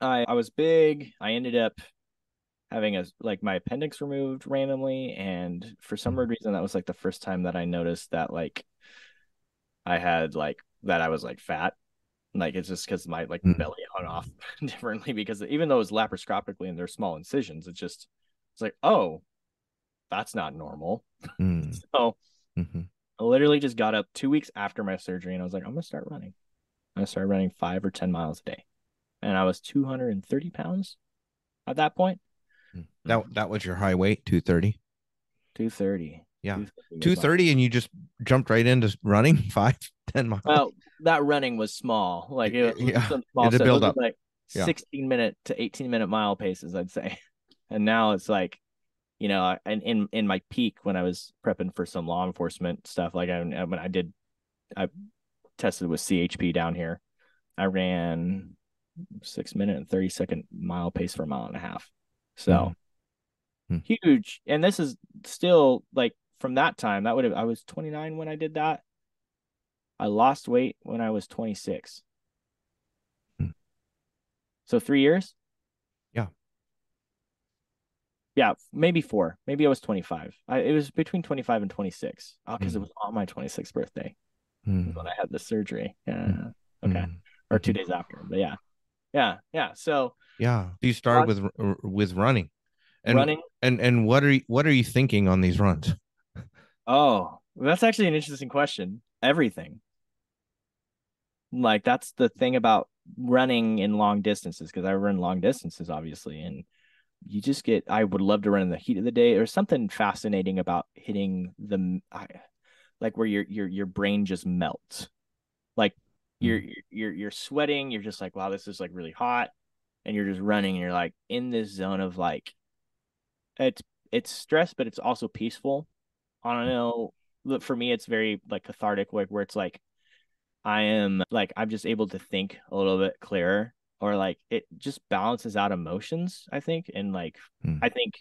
I I was big. I ended up having a like my appendix removed randomly and for some weird reason that was like the first time that I noticed that like I had like that I was like fat. Like it's just because my like mm. belly hung off differently because even though it was laparoscopically and they're small incisions, it just it's like, oh, that's not normal. Mm. so mm-hmm. I literally just got up two weeks after my surgery and I was like, I'm gonna start running. I started running five or 10 miles a day. And I was 230 pounds at that point. That, mm-hmm. that was your high weight, 230? 230. Yeah. 230 and you just jumped right into running five, 10 miles. Well, that running was small. Like it, yeah. small it's a build up. Like yeah. 16 minute to 18 minute mile paces, I'd say. And now it's like, you know, and in in my peak when I was prepping for some law enforcement stuff, like I when I did, I tested with CHP down here. I ran six minute and 30 second mile pace for a mile and a half. So mm-hmm. huge. And this is still like from that time, that would have I was 29 when I did that. I lost weight when I was 26. Hmm. So three years? Yeah. Yeah, maybe four. Maybe I was 25. I, it was between 25 and 26. Oh, because mm. it was on my 26th birthday when I had the surgery. Yeah. Mm. Okay. Hmm. Or two days after. But yeah. Yeah. Yeah. So yeah. You start with with running. And running. And and what are you what are you thinking on these runs? Oh, that's actually an interesting question. Everything. Like that's the thing about running in long distances because I run long distances, obviously, and you just get. I would love to run in the heat of the day. There's something fascinating about hitting the, I, like where your your your brain just melts, like you're mm. you're you're sweating. You're just like, wow, this is like really hot, and you're just running, and you're like in this zone of like, it's it's stress, but it's also peaceful I don't know. For me, it's very like cathartic, like where it's like I am like I'm just able to think a little bit clearer, or like it just balances out emotions. I think, and like hmm. I think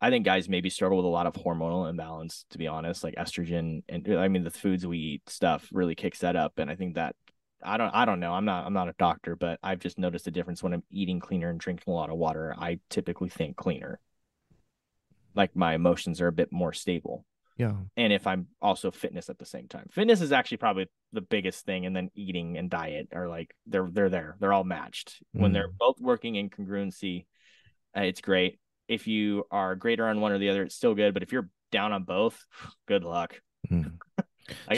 I think guys maybe struggle with a lot of hormonal imbalance, to be honest. Like estrogen and I mean the foods we eat stuff really kicks that up. And I think that I don't I don't know. I'm not I'm not a doctor, but I've just noticed a difference when I'm eating cleaner and drinking a lot of water. I typically think cleaner like my emotions are a bit more stable. Yeah. And if I'm also fitness at the same time. Fitness is actually probably the biggest thing and then eating and diet are like they're they're there. They're all matched. Mm. When they're mm. both working in congruency, uh, it's great. If you are greater on one or the other, it's still good, but if you're down on both, good luck. Mm. like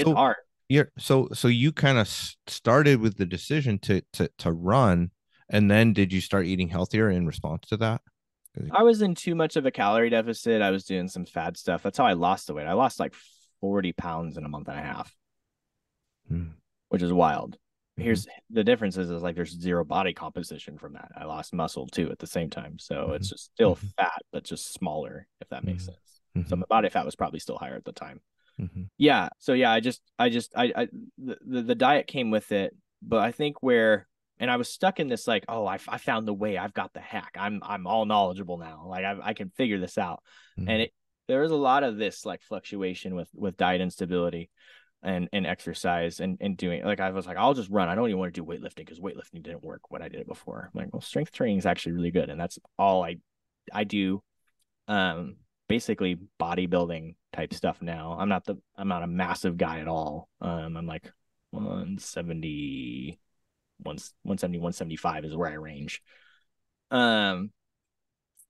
so, it's hard. Yeah, so so you kind of started with the decision to to to run and then did you start eating healthier in response to that? I was in too much of a calorie deficit. I was doing some fad stuff. That's how I lost the weight. I lost like 40 pounds in a month and a half, hmm. which is wild. Mm-hmm. Here's the difference is, is like there's zero body composition from that. I lost muscle too at the same time. So mm-hmm. it's just still mm-hmm. fat, but just smaller, if that makes mm-hmm. sense. So mm-hmm. my body fat was probably still higher at the time. Mm-hmm. Yeah. So yeah, I just, I just, I, I, the, the diet came with it. But I think where and I was stuck in this like, oh, I, I found the way. I've got the hack. I'm I'm all knowledgeable now. Like I I can figure this out. And it there was a lot of this like fluctuation with with diet instability and and exercise and and doing like I was like I'll just run. I don't even want to do weightlifting because weightlifting didn't work when I did it before. I'm like, well, strength training is actually really good, and that's all I I do. Um, basically bodybuilding type stuff now. I'm not the I'm not a massive guy at all. Um, I'm like 170 170, 175 is where I range. Um,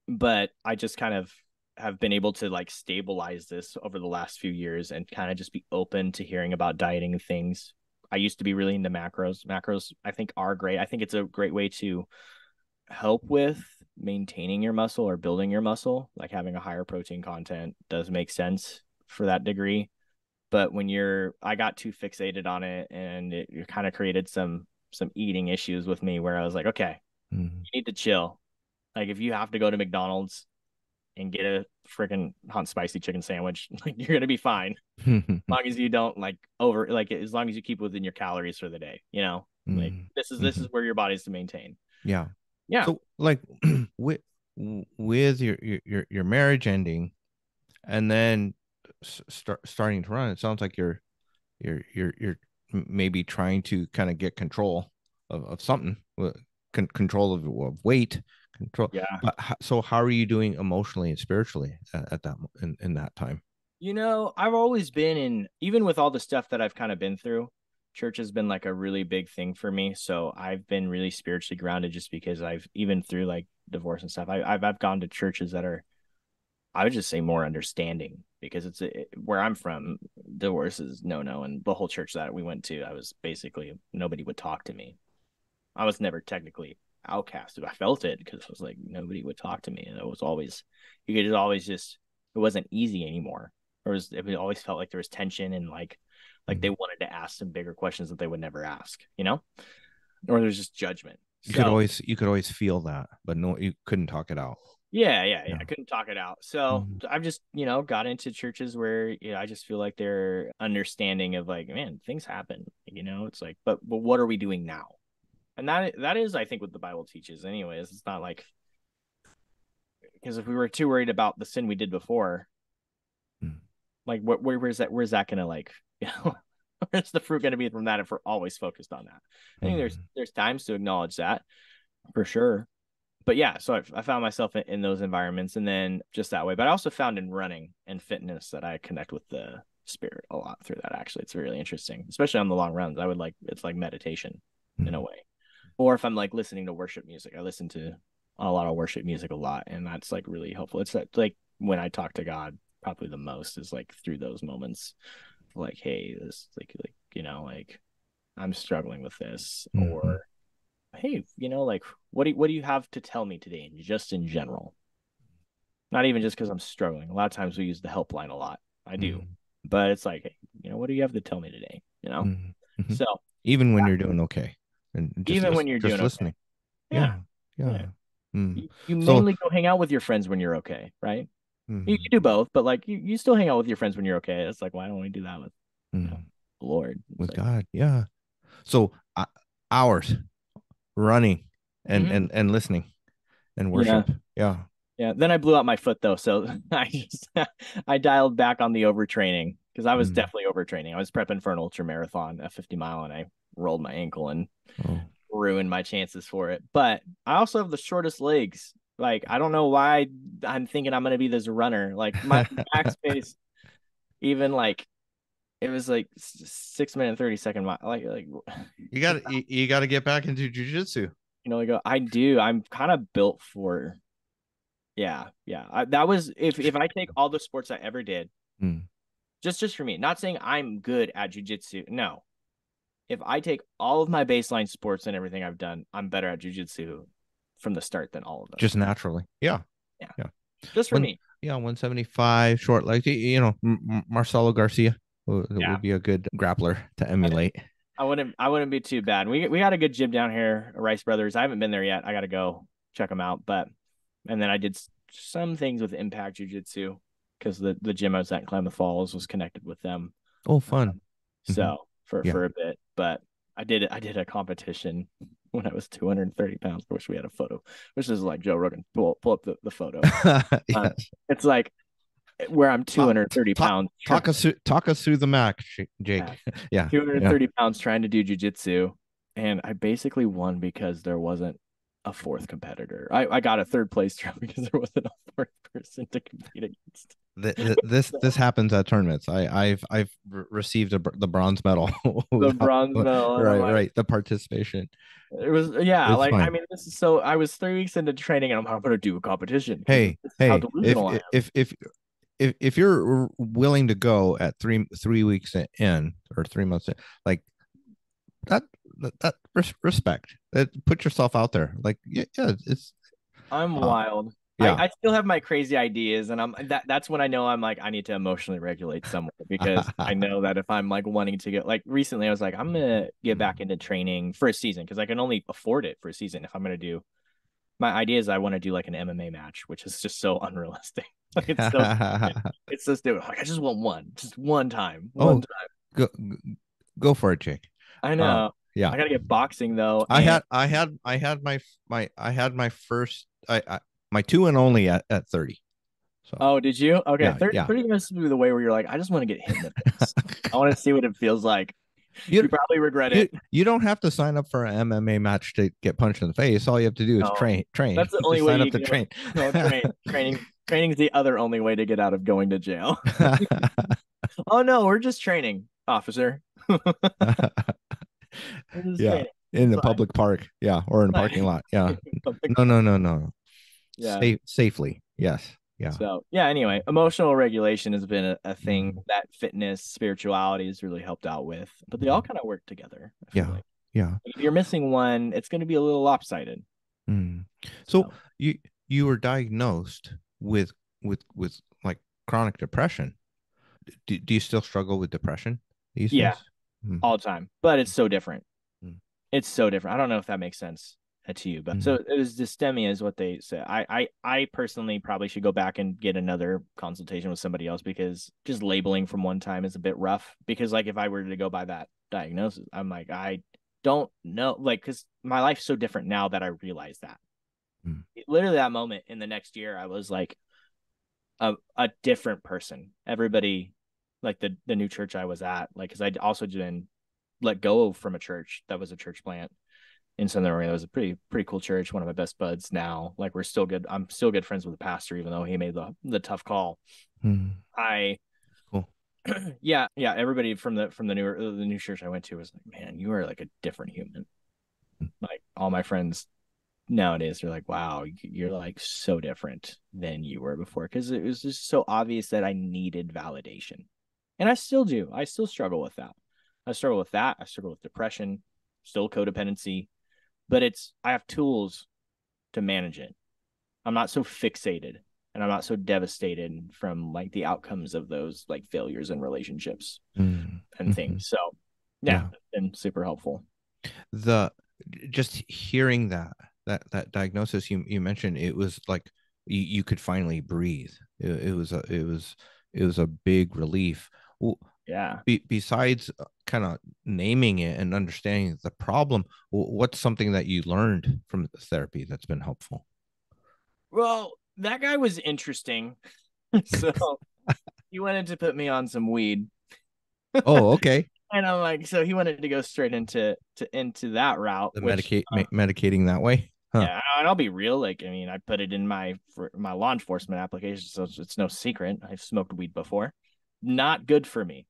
but I just kind of have been able to like stabilize this over the last few years and kind of just be open to hearing about dieting things. I used to be really into macros. Macros, I think, are great. I think it's a great way to help with maintaining your muscle or building your muscle. Like having a higher protein content does make sense for that degree. But when you're, I got too fixated on it and it, it kind of created some some eating issues with me where I was like, okay, mm-hmm. you need to chill. Like if you have to go to McDonald's and get a freaking hot spicy chicken sandwich, like you're gonna be fine. as long as you don't like over like as long as you keep within your calories for the day, you know? Mm-hmm. Like this is this mm-hmm. is where your body's to maintain. Yeah. Yeah. So like with with your your your marriage ending and then start starting to run, it sounds like you're you're you're you're maybe trying to kind of get control of, of something, con- control of, of weight, control. Yeah. But so how are you doing emotionally and spiritually at, at that in, in that time? You know, I've always been in, even with all the stuff that I've kind of been through, church has been like a really big thing for me. So I've been really spiritually grounded just because I've even through like divorce and stuff. I, have I've gone to churches that are, I would just say more understanding because it's a, where I'm from. Divorce is no no, and the whole church that we went to, I was basically nobody would talk to me. I was never technically outcasted. I felt it because it was like nobody would talk to me, and it was always you could just always just it wasn't easy anymore. Or was it always felt like there was tension and like like they wanted to ask some bigger questions that they would never ask, you know? Or there's just judgment. You could always you could always feel that, but no, you couldn't talk it out. Yeah, yeah, yeah. I couldn't talk it out. So mm-hmm. I've just, you know, got into churches where you know, I just feel like they're understanding of like, man, things happen. You know, it's like, but but what are we doing now? And that that is, I think, what the Bible teaches. Anyways, it's not like because if we were too worried about the sin we did before, mm. like what where, where's that where's that gonna like you know where's the fruit gonna be from that if we're always focused on that? I think mm. there's there's times to acknowledge that for sure. But yeah, so I, I found myself in, in those environments and then just that way. But I also found in running and fitness that I connect with the spirit a lot through that. Actually, it's really interesting, especially on the long runs. I would like it's like meditation in a way. Or if I'm like listening to worship music, I listen to a lot of worship music a lot and that's like really helpful. It's that, like when i talk to god probably the most is like through those moments like hey this like like you know like i'm struggling with this mm-hmm. or hey you know like what do you, what do you have to tell me today just in general? Not even just because i'm struggling. A lot of times we use the helpline a lot. I do. Mm-hmm. but it's like hey, you know what do you have to tell me today you know? Mm-hmm. so even when you're doing okay and even when you're just doing listening okay. yeah. yeah. yeah. Mm. You, you mainly so, go hang out with your friends when you're okay, right? Mm-hmm. You, you, do both, but like you, you still hang out with your friends when you're okay. It's like, why don't we do that with mm. you know, the Lord? It's with like, God, yeah. So uh, hours running and mm-hmm. and and listening and worship, yeah. yeah. Yeah. Then I blew out my foot though, so I just I dialed back on the overtraining because I was mm. definitely overtraining. I was prepping for an ultra marathon, a 50 mile, and I rolled my ankle and oh ruin my chances for it. But I also have the shortest legs. Like I don't know why I'm thinking I'm gonna be this runner. Like my backspace, even like it was like six minute thirty second mile. Like like you got you, you got to get back into jujitsu. You know, like go. I do. I'm kind of built for. Yeah, yeah. I, that was if if I take all the sports I ever did, hmm. just just for me. Not saying I'm good at jujitsu. No, if I take all of my baseline sports and everything I've done, I'm better at jujitsu from the start than all of them. Just naturally. Yeah. Yeah. Yeah. Just for One, me. Yeah. 175 short like you know, M- Marcelo Garcia would, yeah. would be a good grappler to emulate. I wouldn't, I wouldn't be too bad. We, we got a good gym down here, Rice Brothers. I haven't been there yet. I got to go check them out. But, and then I did some things with Impact Jiu Jitsu because the, the gym I was at in Klamath Falls was connected with them. Oh, fun. Um, so, mm-hmm for yeah. for a bit, but I did I did a competition when I was 230 pounds. I wish we had a photo, which is like Joe Rogan. Pull pull up the, the photo. Yes. um, it's like where I'm 230 talk, pounds. Talk us talk us through the Mac, Jake. Yeah, 230 yeah. pounds trying to do jujitsu, and I basically won because there wasn't a fourth competitor. I, I got a third place trophy because there wasn't a fourth person to compete against. The, this this happens at tournaments. I I've I've received a, the bronze medal. the bronze medal, right? Like, right. The participation. It was yeah. It's like fine. I mean, this is so. I was three weeks into training, and I'm, I'm going to do a competition. Hey, hey, if, if if if if you're willing to go at three three weeks in or three months in, like that that respect. Put yourself out there. Like yeah, yeah it's. I'm uh, wild. Yeah. I, I, still have my crazy ideas, and I'm that. That's when I know I'm like I need to emotionally regulate somewhere because I know that if I'm like wanting to get like recently, I was like I'm gonna get back into training for a season because I can only afford it for a season if I'm gonna do. My idea is I want to do like an MMA match, which is just so unrealistic. like it's so it's just like I just want one, just one time, one oh, time. Go go for it, Jake. I know. Uh, yeah, I gotta get boxing though. I and... had I had I had my my I had my first I, I my two and only at, at 30. So Oh, did you? Okay. Yeah, 30, yeah. 30 minutes to be the way where you're like, I just want to get hit in the face. I want to see what it feels like. You, you probably regret it. You, you, don't have to sign up for an MMA match to get punched in the face. All you have to do is no, train. Train. That's the only way sign up to train. No, train. Training. Training is the other only way to get out of going to jail. oh no, we're just training, officer yeah, in the public park. Yeah, or in a parking lot. Yeah. no, no, no, no. Yeah. Safe, safely. Yes. Yeah. So yeah. Anyway, emotional regulation has been a, a thing mm-hmm. that fitness, spirituality has really helped out with, but they all mm-hmm. kind of work together. Yeah. Like. Yeah. If you're missing one, it's going to be a little lopsided. Mm. So, so you you were diagnosed with with with like chronic depression. Do, do you still struggle with depression these yeah, days? Mm. all the time, but it's so different. Mm. It's so different. I don't know if that makes sense to you, but so it was dysthymia is what they say. I, I, I personally probably should go back and get another consultation with somebody else because just labeling from one time is a bit rough. Because like if I were to go by that diagnosis, I'm like I don't know, like because my life's so different now that I realize that. Mm. Literally that moment in the next year, I was like a a different person. Everybody, like the the new church I was at, like because I'd also been let go from a church that was a church plant in Southern Oregon. It was a pretty pretty cool church. One of my best buds now. Like we're still good. I'm still good friends with the pastor, even though he made the the tough call. Mm. I Cool. yeah, yeah. Everybody from the from the new the new church I went to was like, man, you are like a different human. Like all my friends nowadays, they're like, wow, you're like so different than you were before. Because it was just so obvious that I needed validation, and I still do. I still struggle with that. I struggle with that. I struggle with depression, still codependency, but it's I have tools to manage it. I'm not so fixated and I'm not so devastated from like the outcomes of those like failures in relationships Mm. and Mhm. things. So yeah, Yeah. it's been super helpful. the just hearing that that that diagnosis you you mentioned it was like you, you could finally breathe it, it was a it was it was a big relief Yeah. be, besides kind of naming it and understanding the problem what's something that you learned from the therapy that's been helpful Well, that guy was interesting. so he wanted to put me on some weed. oh okay And I'm like, so he wanted to go straight into to into that route. the which, medicate uh, ma- medicating that way huh. Yeah, and I'll be real. Like, I mean, I put it in my for my law enforcement application, so it's, it's no secret. I've smoked weed before. Not good for me.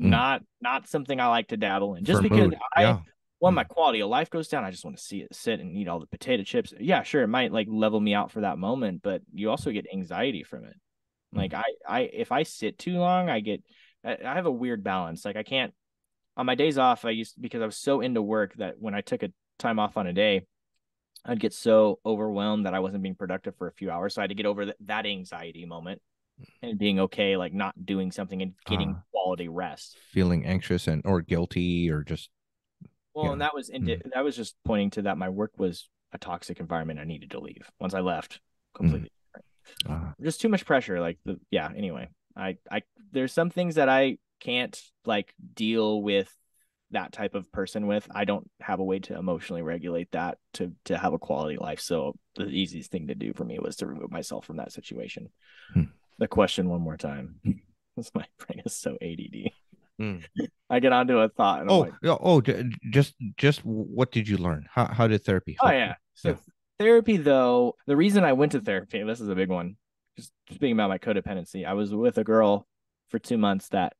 Mm. Not not something I like to dabble in. Just For because mood, I yeah when my quality of life goes down, I just want to see it sit and eat all the potato chips. Yeah, sure, it might like level me out for that moment, but you also get anxiety from it. Like I, I if I sit too long, I get I, I have a weird balance. Like I can't on my days off, I used because I was so into work that when I took a time off on a day, I'd get so overwhelmed that I wasn't being productive for a few hours. So I had to get over th- that anxiety moment and being okay, like not doing something and getting Ah. quality rest. feeling anxious and or guilty or just Well, and that was indi- that was just pointing to that my work was a toxic environment. I needed to leave. Once I left, completely uh, just too much pressure. Like the yeah. Anyway, I I there's some things that I can't like deal with that type of person with. I don't have a way to emotionally regulate that to to have a quality life. So the easiest thing to do for me was to remove myself from that situation. Hmm. The question one more time. This my brain is so ADD. Hmm. I get onto a thought and I'm oh like, oh just just what did you learn how, how did therapy Oh help you? yeah. So Yeah. therapy though, the reason I went to therapy, this is a big one. Just speaking about my codependency, I was with a girl for two months that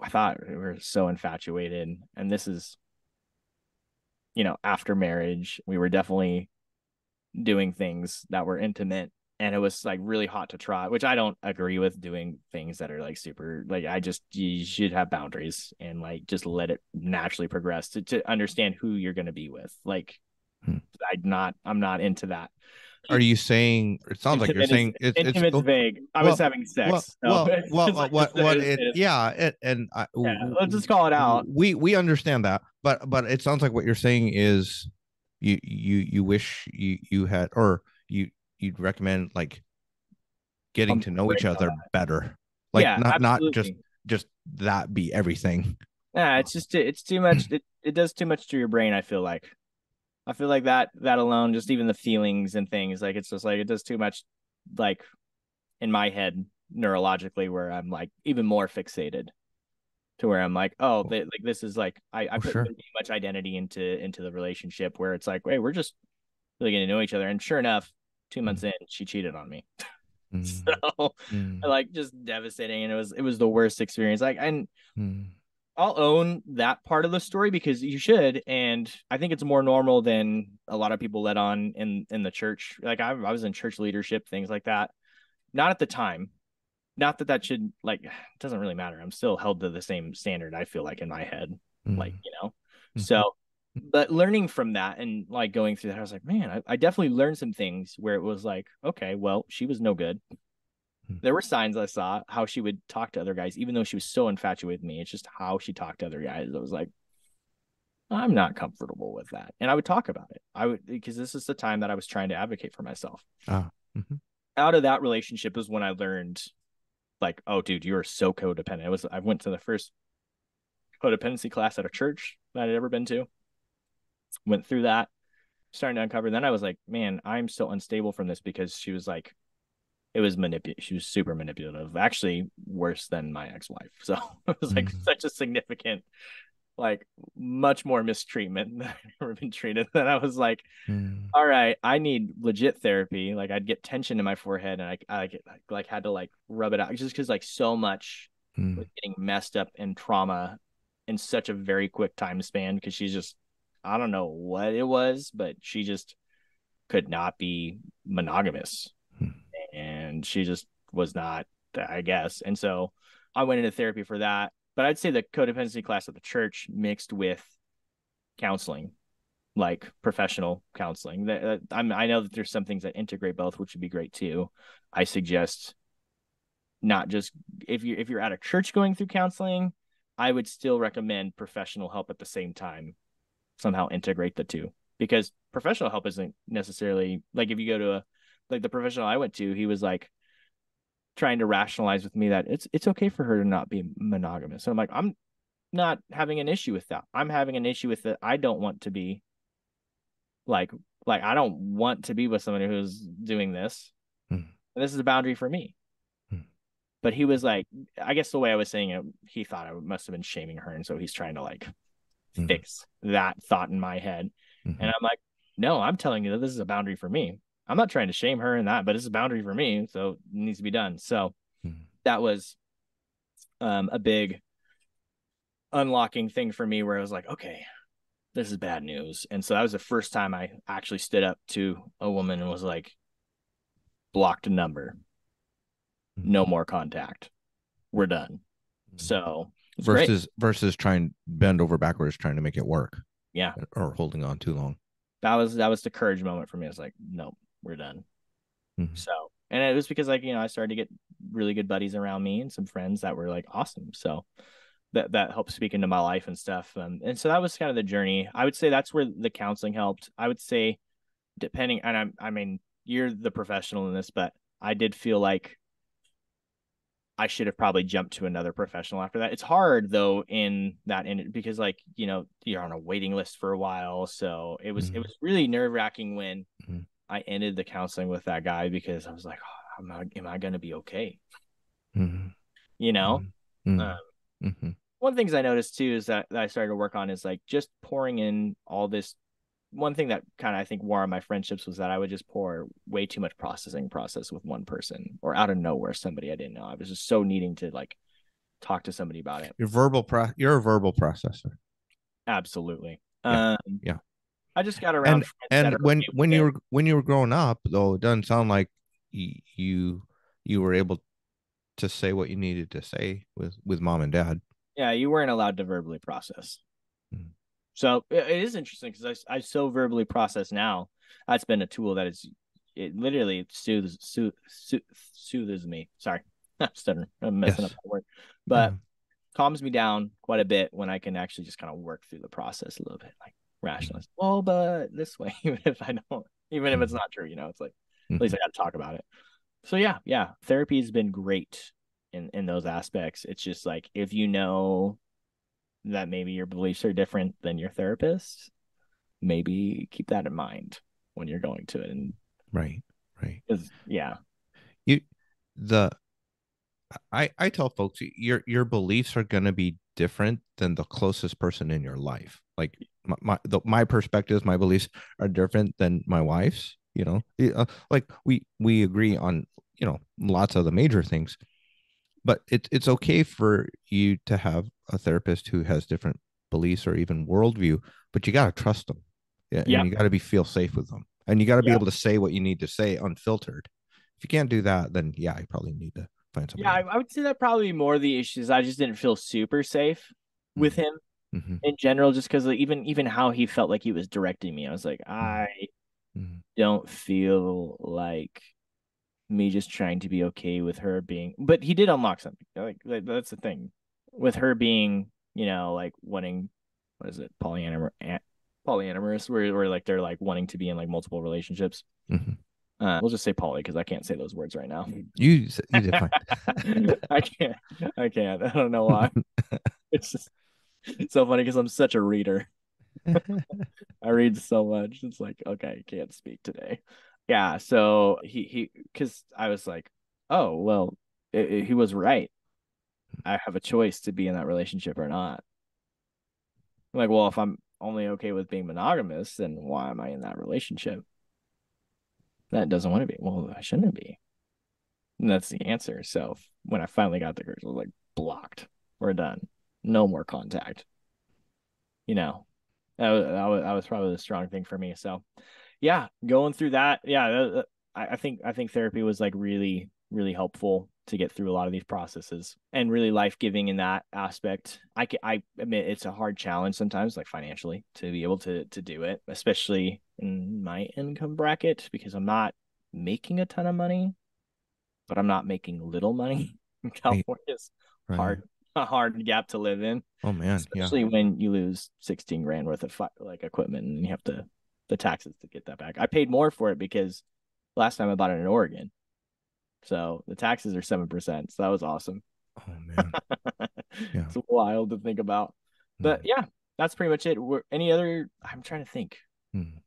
I thought we were so infatuated. And this is, you know, after marriage, we were definitely doing things that were intimate. And it was like really hot to try, which I don't agree with doing things that are like super like I just you should have boundaries and like just let it naturally progress to, to understand who you're gonna be with. Like Hmm. I'm not I'm not into that. are you saying it sounds like you're is- saying it's, it's vague. I well, was having sex. well, so well, well, like- what, what it's- it, yeah, it, and I, yeah, let's just call it out. We we understand that, but but it sounds like what you're saying is you you you wish you you had or you'd recommend like getting Um, to know each other better, like yeah, not not just just that be everything. Yeah, it's just it's too much. It it does too much to your brain. I feel like, I feel like that that alone, just even the feelings and things, like it's just like it does too much, like in my head neurologically, where I'm like even more fixated, to where I'm like, oh, they, like this is like I I Oh, put sure. too much identity into into the relationship where it's like, hey, we're just really getting to know each other, and sure enough, two months in, she cheated on me. Mm, So mm, like just devastating, and it was it was the worst experience. Like and mm. I'll own that part of the story because you should, and I think it's more normal than a lot of people let on in in the church. Like I, I was in church leadership, things like that. Not at the time. Not that that should like it doesn't really matter. I'm still held to the same standard. I feel like in my head, like Mm. you know. Mhm. So, but learning from that and like going through that, I was like, man, I, I definitely learned some things where it was like, okay, well, she was no good. Mm-hmm. There were signs I saw how she would talk to other guys, even though she was so infatuated with me. It's just how she talked to other guys. I was like, I'm not comfortable with that. And I would talk about it. I would because this is the time that I was trying to advocate for myself. Ah, mm-hmm. Out of that relationship is when I learned like, oh dude, you are so codependent. It was I went to the first codependency class at a church that I'd ever been to. Went through that, starting to uncover. Then I was like, man, I'm so unstable from this because she was like, it was manipulative. She was super manipulative, actually worse than my ex-wife. So it was like mm-hmm. such a significant like much more mistreatment than I've ever been treated. Then I was like, mm. all right, I need legit therapy. Like I'd get tension in my forehead and I, I like, like had to like rub it out just because like so much mm. was getting messed up and trauma in such a very quick time span because she's just I don't know what it was, but she just could not be monogamous. Mm. And she just was not, I guess. And so I went into therapy for that but I'd say the codependency class at the church mixed with counseling, like professional counseling. That I'm, I know that there's some things that integrate both, which would be great too. I suggest not just if you if you're at a church going through counseling, I would still recommend professional help at the same time. Somehow integrate the two because professional help isn't necessarily like if you go to a like the professional I went to, he was like, trying to rationalize with me that it's it's okay for her to not be monogamous. So I'm like, I'm not having an issue with that. I'm having an issue with that. I don't want to be like like I don't want to be with somebody who's doing this. Hmm. This is a boundary for me. Hmm. But he was like, I guess the way I was saying it, he thought I must have been shaming her, and so he's trying to like hmm. fix that thought in my head. Mm-hmm. And I'm like, no, I'm telling you that this is a boundary for me. I'm not trying to shame her in that, but it's a boundary for me, so it needs to be done. So mm-hmm. that was um, a big unlocking thing for me where I was like, okay, this is bad news. And so that was the first time I actually stood up to a woman and was like, blocked a number, mm-hmm. no more contact, we're done. Mm-hmm. So versus great. versus trying bend over backwards trying to make it work. Yeah. Or holding on too long. That was that was the courage moment for me. I was like, nope, we're done. Mm-hmm. So, and it was because like, you know, I started to get really good buddies around me and some friends that were like awesome. So that, that helped speak into my life and stuff. Um, and so that was kind of the journey. I would say that's where the counseling helped. I would say depending, and I'm, I mean, you're the professional in this, but I did feel like I should have probably jumped to another professional after that. It's hard though in that in because like you know you're on a waiting list for a while, so it was mm-hmm. it was really nerve wracking when mm-hmm. I ended the counseling with that guy because I was like, oh, am I am I gonna be okay? Mm-hmm. You know. Mm-hmm. Um, mm-hmm. one of the things I noticed too is that, that I started to work on is like just pouring in all this. One thing that kind of I think wore on my friendships was that I would just pour way too much processing process with one person or out of nowhere somebody I didn't know. I was just so needing to like talk to somebody about it. You're verbal pro- you're a verbal processor. Absolutely. Yeah. Um, yeah. I just got around. And, and when when you were when you were growing up, though, it doesn't sound like you you were able to say what you needed to say with with mom and dad. Yeah, you weren't allowed to verbally process. Mm-hmm. So it is interesting because I I so verbally process now. That's been a tool that is it literally soothes soothes, soothes me. Sorry, I'm stuttering. I'm messing yes. up the word, but. Mm. calms me down quite a bit when I can actually just kind of work through the process a little bit. Like, rationalist. Well, but this way, even if I don't, even if it's mm-hmm. not true, you know, it's like at least I got to talk about it. So yeah, yeah, therapy has been great in in those aspects. It's just like if you know that maybe your beliefs are different than your therapist, maybe keep that in mind when you're going to it. And right, right, yeah, you the I I tell folks your your beliefs are going to be different than the closest person in your life. Like my my, the, my perspectives, my beliefs are different than my wife's. You know, uh, like we we agree on you know lots of the major things, but it's it's okay for you to have a therapist who has different beliefs or even worldview, but you got to trust them. Yeah, yeah. and you got to be feel safe with them, and you got to be yeah. able to say what you need to say unfiltered. If you can't do that, then yeah, you probably need to find somebody. Yeah, I, I, would say that probably more the issues. I just didn't feel super safe mm-hmm. with him mm-hmm. in general, just because even even how he felt like he was directing me, I was like, mm-hmm. I mm-hmm. don't feel like me just trying to be okay with her being but he did unlock something like, like that's the thing. With her being you know like wanting what is it polyamorous polyamorous where, where like they're like wanting to be in like multiple relationships. Mm-hmm. uh, we'll just say poly because i can't say those words right now. You, you did fine. I can't i can't. I don't know why. It's just it's so funny because i'm such a reader. I read so much. It's like okay I can't speak today yeah so he he because i was like oh well it, it, he was right. I have a choice to be in that relationship or not. I'm like well if i'm only okay with being monogamous then why am i in that relationship? That doesn't want to be. Well i shouldn't be. And that's the answer. So when i finally got the i was like blocked. We're done. No more contact. You know? That was, that was, that was probably the strong thing for me so yeah, going through that, yeah, I, think I think therapy was like really really helpful to get through a lot of these processes and really life giving in that aspect. I can, I admit it's a hard challenge sometimes, like financially, to be able to to do it, especially in my income bracket because I'm not making a ton of money, but I'm not making little money. California is right. hard a hard gap to live in. Oh man, especially yeah. when you lose sixteen grand worth of like equipment and you have to the taxes to get that back. I paid more for it because last time I bought it in Oregon. So the taxes are 7%. So that was awesome. Oh, man. yeah. It's wild to think about. But yeah, that's pretty much it. We're, any other, I'm trying to think. Hmm.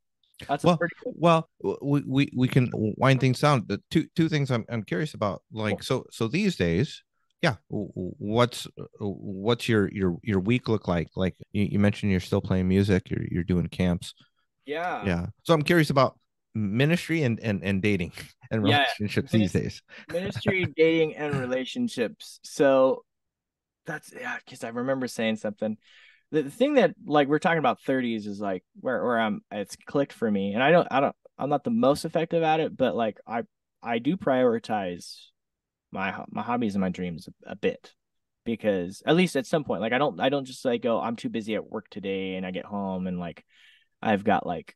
That's well, well, we, we we can wind things down. The two two things I'm I'm curious about. Like cool. so so these days, yeah. What's what's your your your week look like? Like you, you mentioned, you're still playing music. You're you're doing camps. Yeah. Yeah. So I'm curious about ministry and and, and dating and relationships yeah. these days. ministry, dating, and relationships. So that's yeah, because I remember saying something. The, the thing that like we're talking about 30s is like where where I'm it's clicked for me. And I don't I don't I'm not the most effective at it, but like I I do prioritize my my hobbies and my dreams a, a bit because at least at some point like I don't I don't just like go I'm too busy at work today and I get home and like I've got like,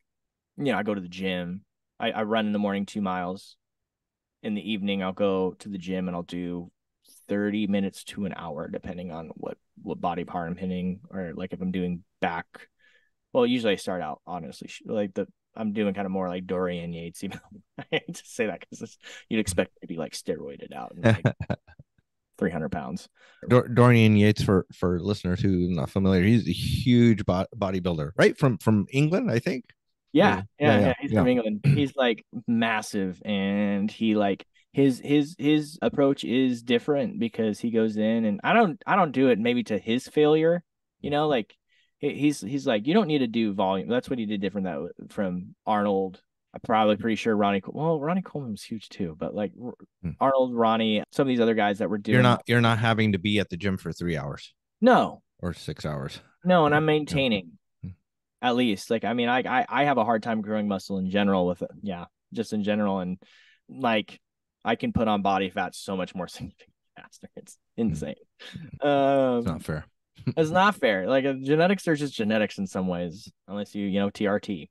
you know, I go to the gym. I, I run in the morning two miles. In the evening, I'll go to the gym and I'll do 30 minutes to an hour, depending on what, what body part I'm hitting or like if I'm doing back. Well, usually I start out honestly like the I'm doing kind of more like Dorian Yates. Even I hate to say that because you'd expect me to be like steroided out and like 300 pounds. Dor- Dorian Yates, for for listeners who are not familiar, he's a huge bo- bodybuilder, right? From from England, I think. Yeah, yeah, yeah. yeah. He's yeah. from England. He's like massive, and he like his his his approach is different because he goes in and I don't I don't do it maybe to his failure, you know, like he's he's like you don't need to do volume. That's what he did different that from Arnold I'm probably pretty sure Ronnie. Well, Ronnie Coleman was huge too, but like hmm. Arnold, Ronnie, some of these other guys that were doing. You're not. You're not having to be at the gym for three hours. No. Or six hours. No, and I'm maintaining. Hmm. At least, like I mean, I, I I have a hard time growing muscle in general with it. Yeah, just in general, and like I can put on body fat so much more significantly faster. It's hmm. insane. Um, it's not fair. it's not fair. Like uh, genetics are just genetics in some ways, unless you you know TRT,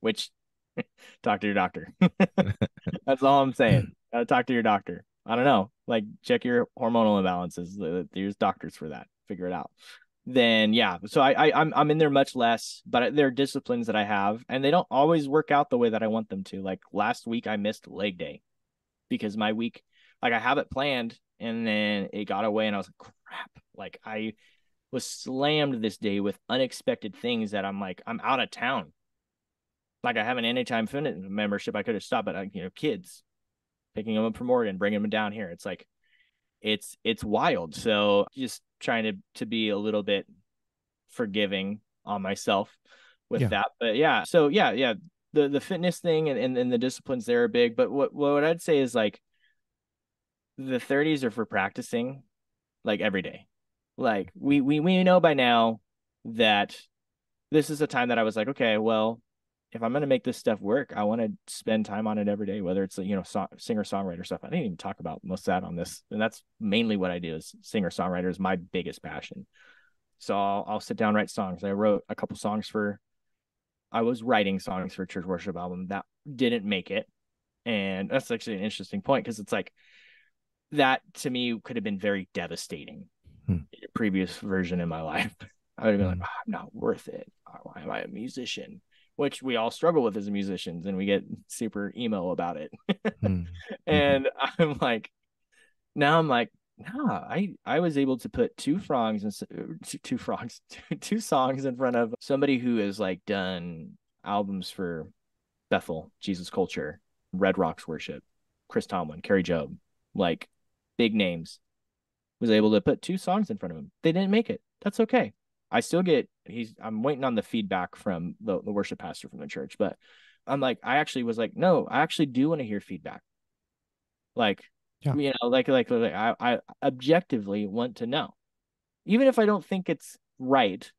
which talk to your doctor. That's all I'm saying. Talk to your doctor. I don't know. Like check your hormonal imbalances. There's doctors for that. Figure it out. Then yeah. So I, I I'm I'm in there much less, but there are disciplines that I have, and they don't always work out the way that I want them to. Like last week, I missed leg day because my week, like I have it planned, and then it got away, and I was like, crap. Like I was slammed this day with unexpected things that I'm like, I'm out of town like I have an anytime fitness membership. I could have stopped at you know kids, picking them up from Oregon, bringing them down here. It's like it's it's wild. So just trying to to be a little bit forgiving on myself with yeah. that. But yeah, so yeah, yeah, the the fitness thing and, and, and the disciplines there are big. But what what I'd say is like the 30s are for practicing like every day. Like we we we know by now that this is a time that I was like, okay, well, if I'm going to make this stuff work, I want to spend time on it every day, whether it's, you know, song, singer songwriter stuff. I didn't even talk about most of that on this. And that's mainly what I do is singer songwriter is my biggest passion. So I'll, I'll sit down, write songs. I wrote a couple songs for, I was writing songs for church worship album that didn't make it. And that's actually an interesting point because it's like that to me could have been very devastating. Hmm. previous version in my life, I would have been like, oh, I'm not worth it. Why am I a musician? Which we all struggle with as musicians, and we get super emo about it. Hmm. and mm-hmm. I'm like, now I'm like, no, I I was able to put two frogs and two, two frogs, two, two songs in front of somebody who has like done albums for Bethel, Jesus Culture, Red Rocks Worship, Chris Tomlin, Kari Jobe, like big names. Was able to put two songs in front of him. They didn't make it. That's okay. I still get he's I'm waiting on the feedback from the, the worship pastor from the church, but I'm like, I actually was like, no, I actually do want to hear feedback. Like, yeah. you know, like like like I, I objectively want to know. Even if I don't think it's right,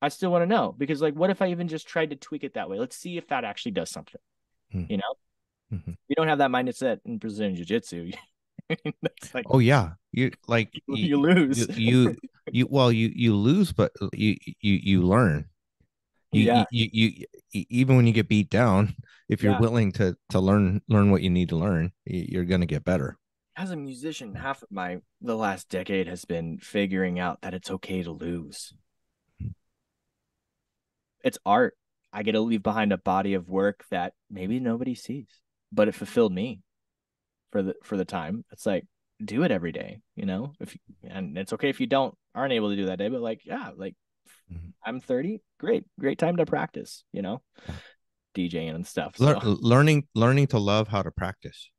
I still want to know because like what if I even just tried to tweak it that way? Let's see if that actually does something. Hmm. You know? Mm-hmm. You don't have that mindset in Brazilian Jiu-Jitsu. like, oh yeah, you like you, you lose. You, you, you well you you lose, but you you you learn. You, yeah. You, you, you even when you get beat down, if you're yeah. willing to to learn learn what you need to learn, you're gonna get better. As a musician, half of my the last decade has been figuring out that it's okay to lose. It's art. I get to leave behind a body of work that maybe nobody sees, but it fulfilled me for the for the time. It's like do it every day, you know. If and it's okay if you don't aren't able to do that day, but like yeah, like mm-hmm. I'm 30, great, great time to practice, you know, DJing and stuff. So. Le- learning learning to love how to practice,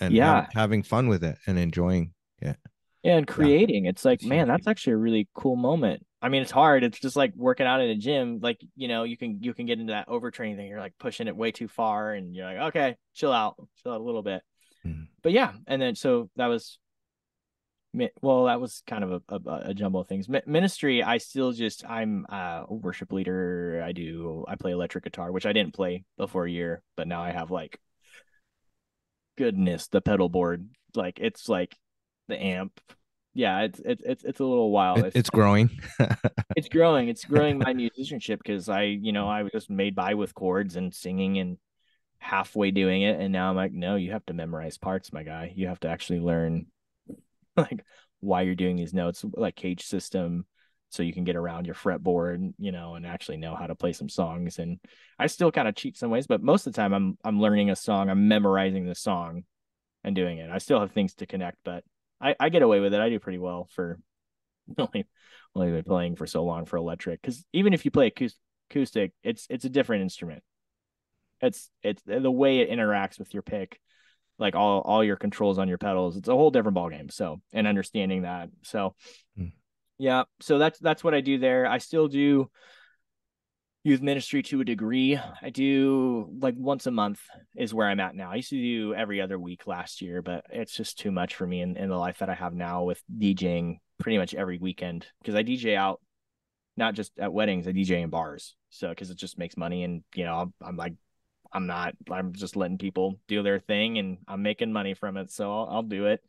and yeah, having fun with it and enjoying it. Yeah, and creating. Yeah. It's like, man, that's actually a really cool moment. I mean, it's hard. It's just like working out in a gym. Like, you know, you can you can get into that overtraining thing. You're like pushing it way too far, and you're like, okay, chill out, chill out a little bit. Mm. But yeah, and then so that was well that was kind of a, a, a jumble of things. Ministry i still just i'm uh, a worship leader. I do i play electric guitar which i didn't play before a year but now i have like goodness the pedal board. Like it's like the amp. Yeah it's it's it's, it's a little wild. It, it's growing. It's growing. It's growing my musicianship because i you know i was just made by with chords and singing and halfway doing it and now i'm like no you have to memorize parts my guy. You have to actually learn like why you're doing these notes like CAGED system so you can get around your fretboard you know and actually know how to play some songs. And i still kind of cheat some ways but most of the time i'm i'm learning a song i'm memorizing the song and doing it. I still have things to connect but i i get away with it. I do pretty well for only only been playing for so long for electric because even if you play acoustic it's it's a different instrument it's it's the way it interacts with your pick like all all your controls on your pedals it's a whole different ball game so and understanding that so. Mm. yeah so that's that's what i do there. I still do youth ministry to a degree. I do like once a month is where i'm at now. I used to do every other week last year but it's just too much for me in, in the life that i have now with djing pretty much every weekend because i dj out not just at weddings i dj in bars so because it just makes money and you know I'm, I'm like I'm not. I'm just letting people do their thing, and I'm making money from it, so I'll, I'll do it.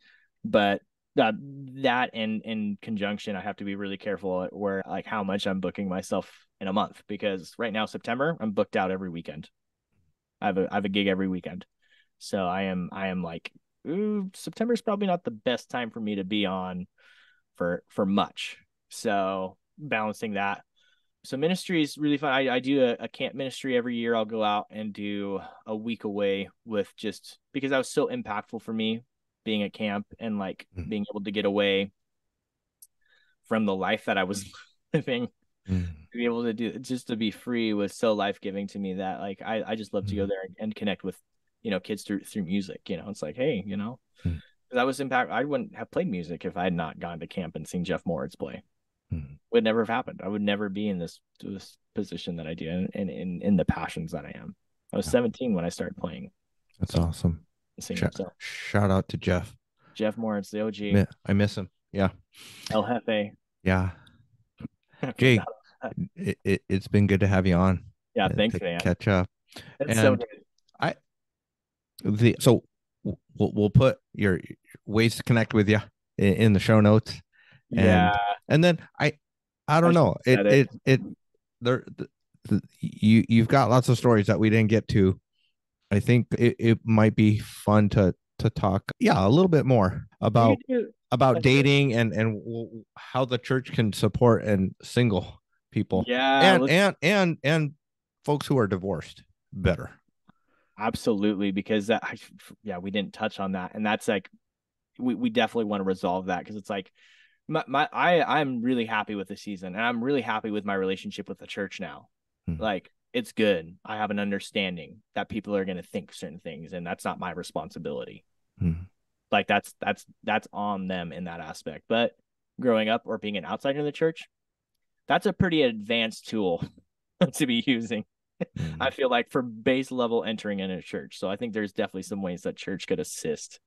But that that in in conjunction, I have to be really careful at where like how much I'm booking myself in a month because right now September I'm booked out every weekend. I have a I have a gig every weekend, so I am I am like September is probably not the best time for me to be on for for much. So balancing that so ministry is really fun. I, I do a, a, camp ministry every year. I'll go out and do a week away with just because that was so impactful for me being at camp and like mm. being able to get away from the life that I was living. Mm. To be able to do just to be free was so life giving to me that like I, I just love mm. to go mm. there and, and, connect with you know kids through through music. You know, it's like hey, you know, mm. that was impact. I wouldn't have played music if I had not gone to camp and seen Jeff Moritz play mm-hmm. would never have happened. I would never be in this this position that I do and in, in, in the passions that I am. I was yeah. 17 when I started playing. That's awesome. Shout, so. shout out to Jeff. Jeff Moritz, the OG. I miss him. Yeah. El Jefe. Yeah. Jake, it, it, has been good to have you on. Yeah, thanks, man. Catch up. It's and so good. I the so we'll, we'll put your ways to connect with you in, in the show notes. And, yeah. And then I, I don't know. It, it, it, there, the, the, you, you've got lots of stories that we didn't get to I think it, it might be fun to to talk, yeah, a little bit more about about dating and and how the church can support and single people. Yeah, and and and and folks who are divorced better. Absolutely, because that, I, yeah, we didn't touch on that, and that's like, we we definitely want to resolve that because it's like, my, my I I'm really happy with the season, and I'm really happy with my relationship with the church now. Hmm. Like it's good. I have an understanding that people are going to think certain things, and that's not my responsibility. Hmm. Like that's that's that's on them in that aspect. But growing up or being an outsider in the church, that's a pretty advanced tool to be using. Mm. I feel like for base level entering in a church. So I think there's definitely some ways that church could assist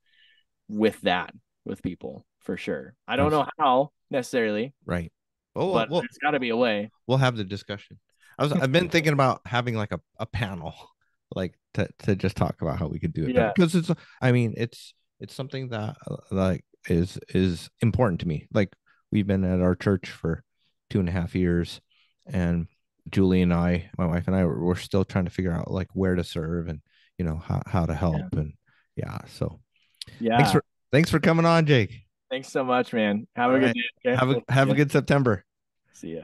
with that with people for sure. I don't know how necessarily. Right. Oh, but well, it's got to be a way. We'll have the discussion. I was I've been thinking about having like a, a panel like to, to just talk about how we could do it yeah. because it's I mean it's it's something that uh, like is is important to me. Like we've been at our church for two and a half years and Julie and I, my wife and I, we're still trying to figure out like where to serve and you know how, how to help yeah. and yeah. So yeah, thanks for thanks for coming on, Jake. Thanks so much, man. Have All a right. good day. Okay? Have a have yeah. a good September. See ya.